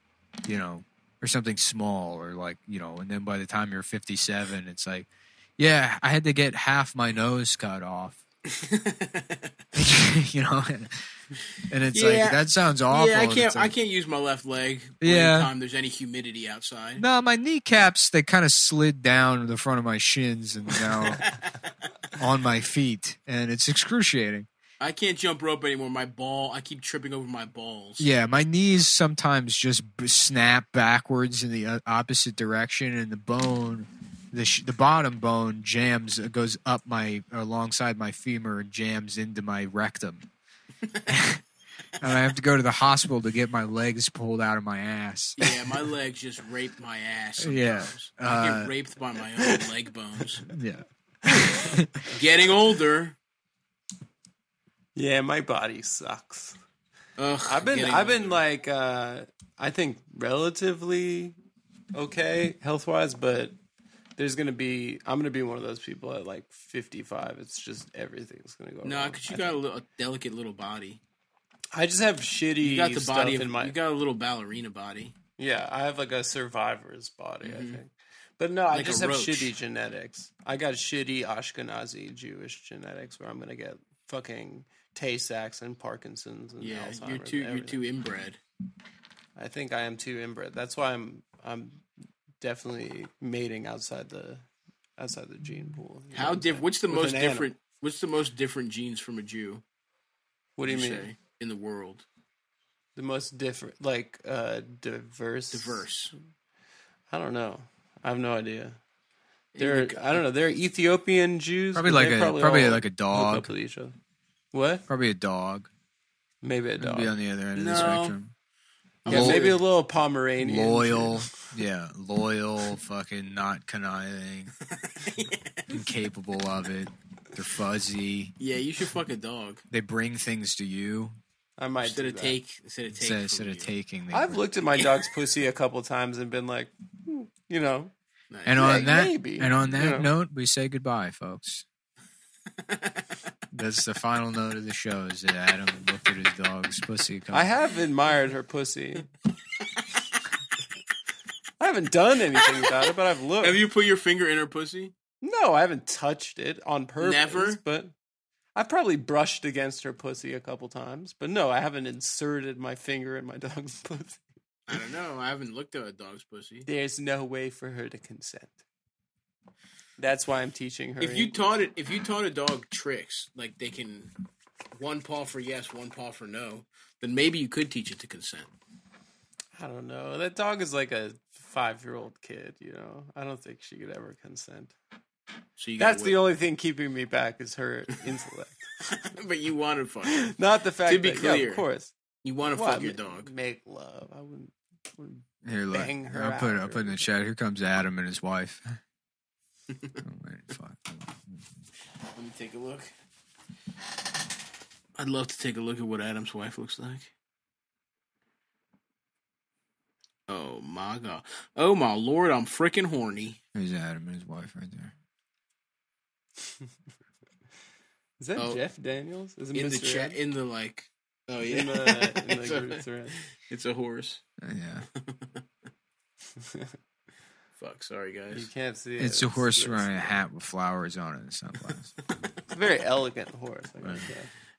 you know, or something small or like you know, and then by the time you're fifty seven, it's like yeah I had to get half my nose cut off. you know, and it's Yeah. like that sounds awful. yeah. I can't. it's I can't use my left leg. Yeah. Anytime there's any humidity outside. No, my kneecaps they kind of slid down the front of my shins and now on my feet, and it's excruciating. I can't jump rope anymore. My ball. I keep tripping over my balls. Yeah, my knees sometimes just b- snap backwards in the uh, opposite direction, and the bone, the sh- the bottom bone jams uh, goes up my alongside my femur and jams into my rectum. and I have to go to the hospital to get my legs pulled out of my ass. Yeah, my legs just rape my ass. Yeah, Sometimes. I uh, get raped by my own leg bones. Yeah. Getting older. Yeah, my body sucks. Ugh, I've been I've been like uh I think relatively okay health wise, but there's gonna be I'm gonna be one of those people at like 55. It's just everything's gonna go. no, wrong. because you I got a, little, a delicate little body. I just have shitty You got the body of in my you got a little ballerina body. yeah. I have like a survivor's body. I Mhm. think. But no, I Like a just have roach. shitty genetics. I got shitty Ashkenazi Jewish genetics where I'm gonna get fucking Tay Sachs and Parkinson's and Yeah, Alzheimer's you're too you're too inbred. I think I am too inbred. That's why I'm I'm definitely mating outside the outside the gene pool. you How what I'm different? What's the With most an animal. different? What's the most different genes from a Jew? What do you would mean? say, in the world? The most different, like uh diverse. Diverse. I don't know. I have no idea. You They're I don't know. They're Ethiopian Jews. Probably like a- probably, probably like a dog. each other. What? Probably a dog. Maybe a It'd dog. Be on the other end of the spectrum. Yeah, Lo- maybe a little Pomeranian. loyal, yeah, loyal, fucking not conniving, incapable of it. They're fuzzy. Yeah, you should fuck a dog They bring things to you I might instead do of that. take instead of, take instead, instead of taking. I've bring- looked at my dog's pussy a couple times and been like, hmm, you know, Nice. And Yeah, on that, maybe, and on you that know. note, we say goodbye, folks. That's the final note of the show. Is that Adam looked at his dog's pussy? a I have admired her pussy. I haven't done anything about it, but I've looked. Have you put your finger in her pussy? No, I haven't touched it on purpose. Never? But I've probably brushed against her pussy a couple times. But no, I haven't inserted my finger in my dog's pussy. I don't know. I haven't looked at a dog's pussy. There's no way for her to consent. That's why I'm teaching her. If you taught it, if you taught a dog tricks like they can one paw for yes, one paw for no, then maybe you could teach it to consent. I don't know. That dog is like a five year old kid, you know. I don't think she could ever consent. So you That's the only thing keeping me back is her intellect. but you want to fuck. her. Not the fact To be that, yeah, clear, of course. You want to What? fuck your dog. Make love. I wouldn't. wouldn't Here, look. her I'll put. out I'll put in the chat. Here comes Adam and his wife. oh, wait, fuck. Let me take a look. I'd love to take a look at what Adam's wife looks like. Oh my god. Oh my lord, I'm freaking horny. There's Adam and his wife right there. Is that Oh. Jeff Daniels? Is it In the chat, in the like. Oh yeah. in the, in it's, the a, it's a horse. Uh, yeah, Fuck, sorry guys. you can't see it. it's a horse it's- wearing a hat with flowers on it and sunglasses. It's a very elegant horse. I gotta say.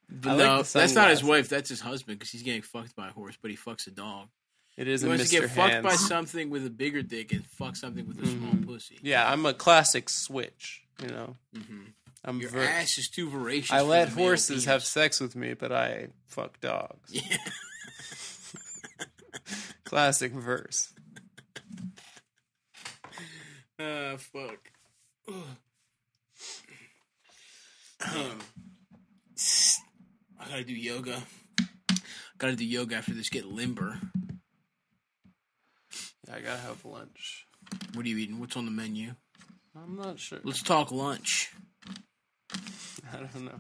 But I no, the that's not his wife. That's his husband because he's getting fucked by a horse, but he fucks a dog. It is He a wants Mr. to get fucked Hands. by something with a bigger dick and fuck something with a small Mhm. pussy. Yeah, I'm a classic switch. You know, hmm I'm Your ver- ass is too voracious. I let horses have sex with me, but I fuck dogs. Yeah. Classic verse. Ah, fuck. Um, I gotta do yoga. Gotta do yoga after this. Get limber. Yeah, I gotta have lunch. What are you eating? What's on the menu? I'm not sure. Let's talk lunch. I don't know.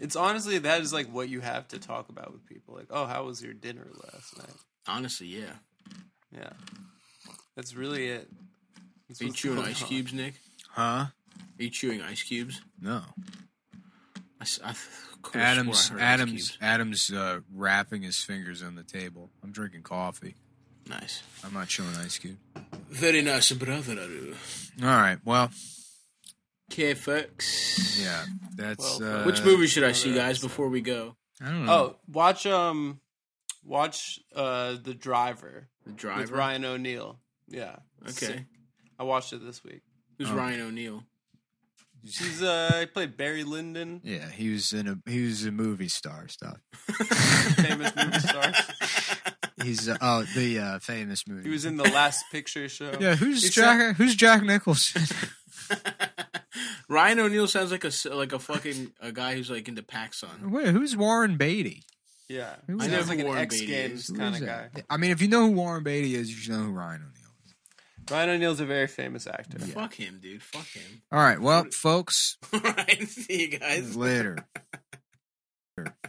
It's honestly that is like what you have to talk about with people. Like, oh, how was your dinner last night? Honestly, yeah. Yeah, that's really it. That's Are you chewing ice on. cubes, Nick? Huh? Are you chewing ice cubes? No. I, s- I could've Adam's swore I heard ice Adam's cubes. Adam's uh, wrapping his fingers on the table. I'm drinking coffee. Nice. I'm not chewing ice cube. Very nice, brother. All right. Well, Okay, folks. yeah. That's Well, uh, Which movie should I see, guys, before we go? I don't know. Oh, watch um, watch uh, the driver The driver with Driver. Ryan O'Neal. Yeah. Okay. Sick. I watched it this week. Who's Oh. Ryan O'Neal? He's uh, he played Barry Lyndon, Yeah, he was in a he was a movie star stuff. famous movie star. He's uh, oh the uh, famous movie. He was in the Last Picture Show. yeah. Who's It's Jack? who's Jack Nicholson? Ryan O'Neal sounds like a like a fucking a guy who's like into Paxson. Wait, who's Warren Beatty? Yeah, Who he is sounds that? like an X Games kind of guy. I mean, if you know who Warren Beatty is, you should know who Ryan O'Neal is. Ryan O'Neal's a very famous actor. Fuck him, dude. Fuck him. All right, well, folks, All right, see you guys. later.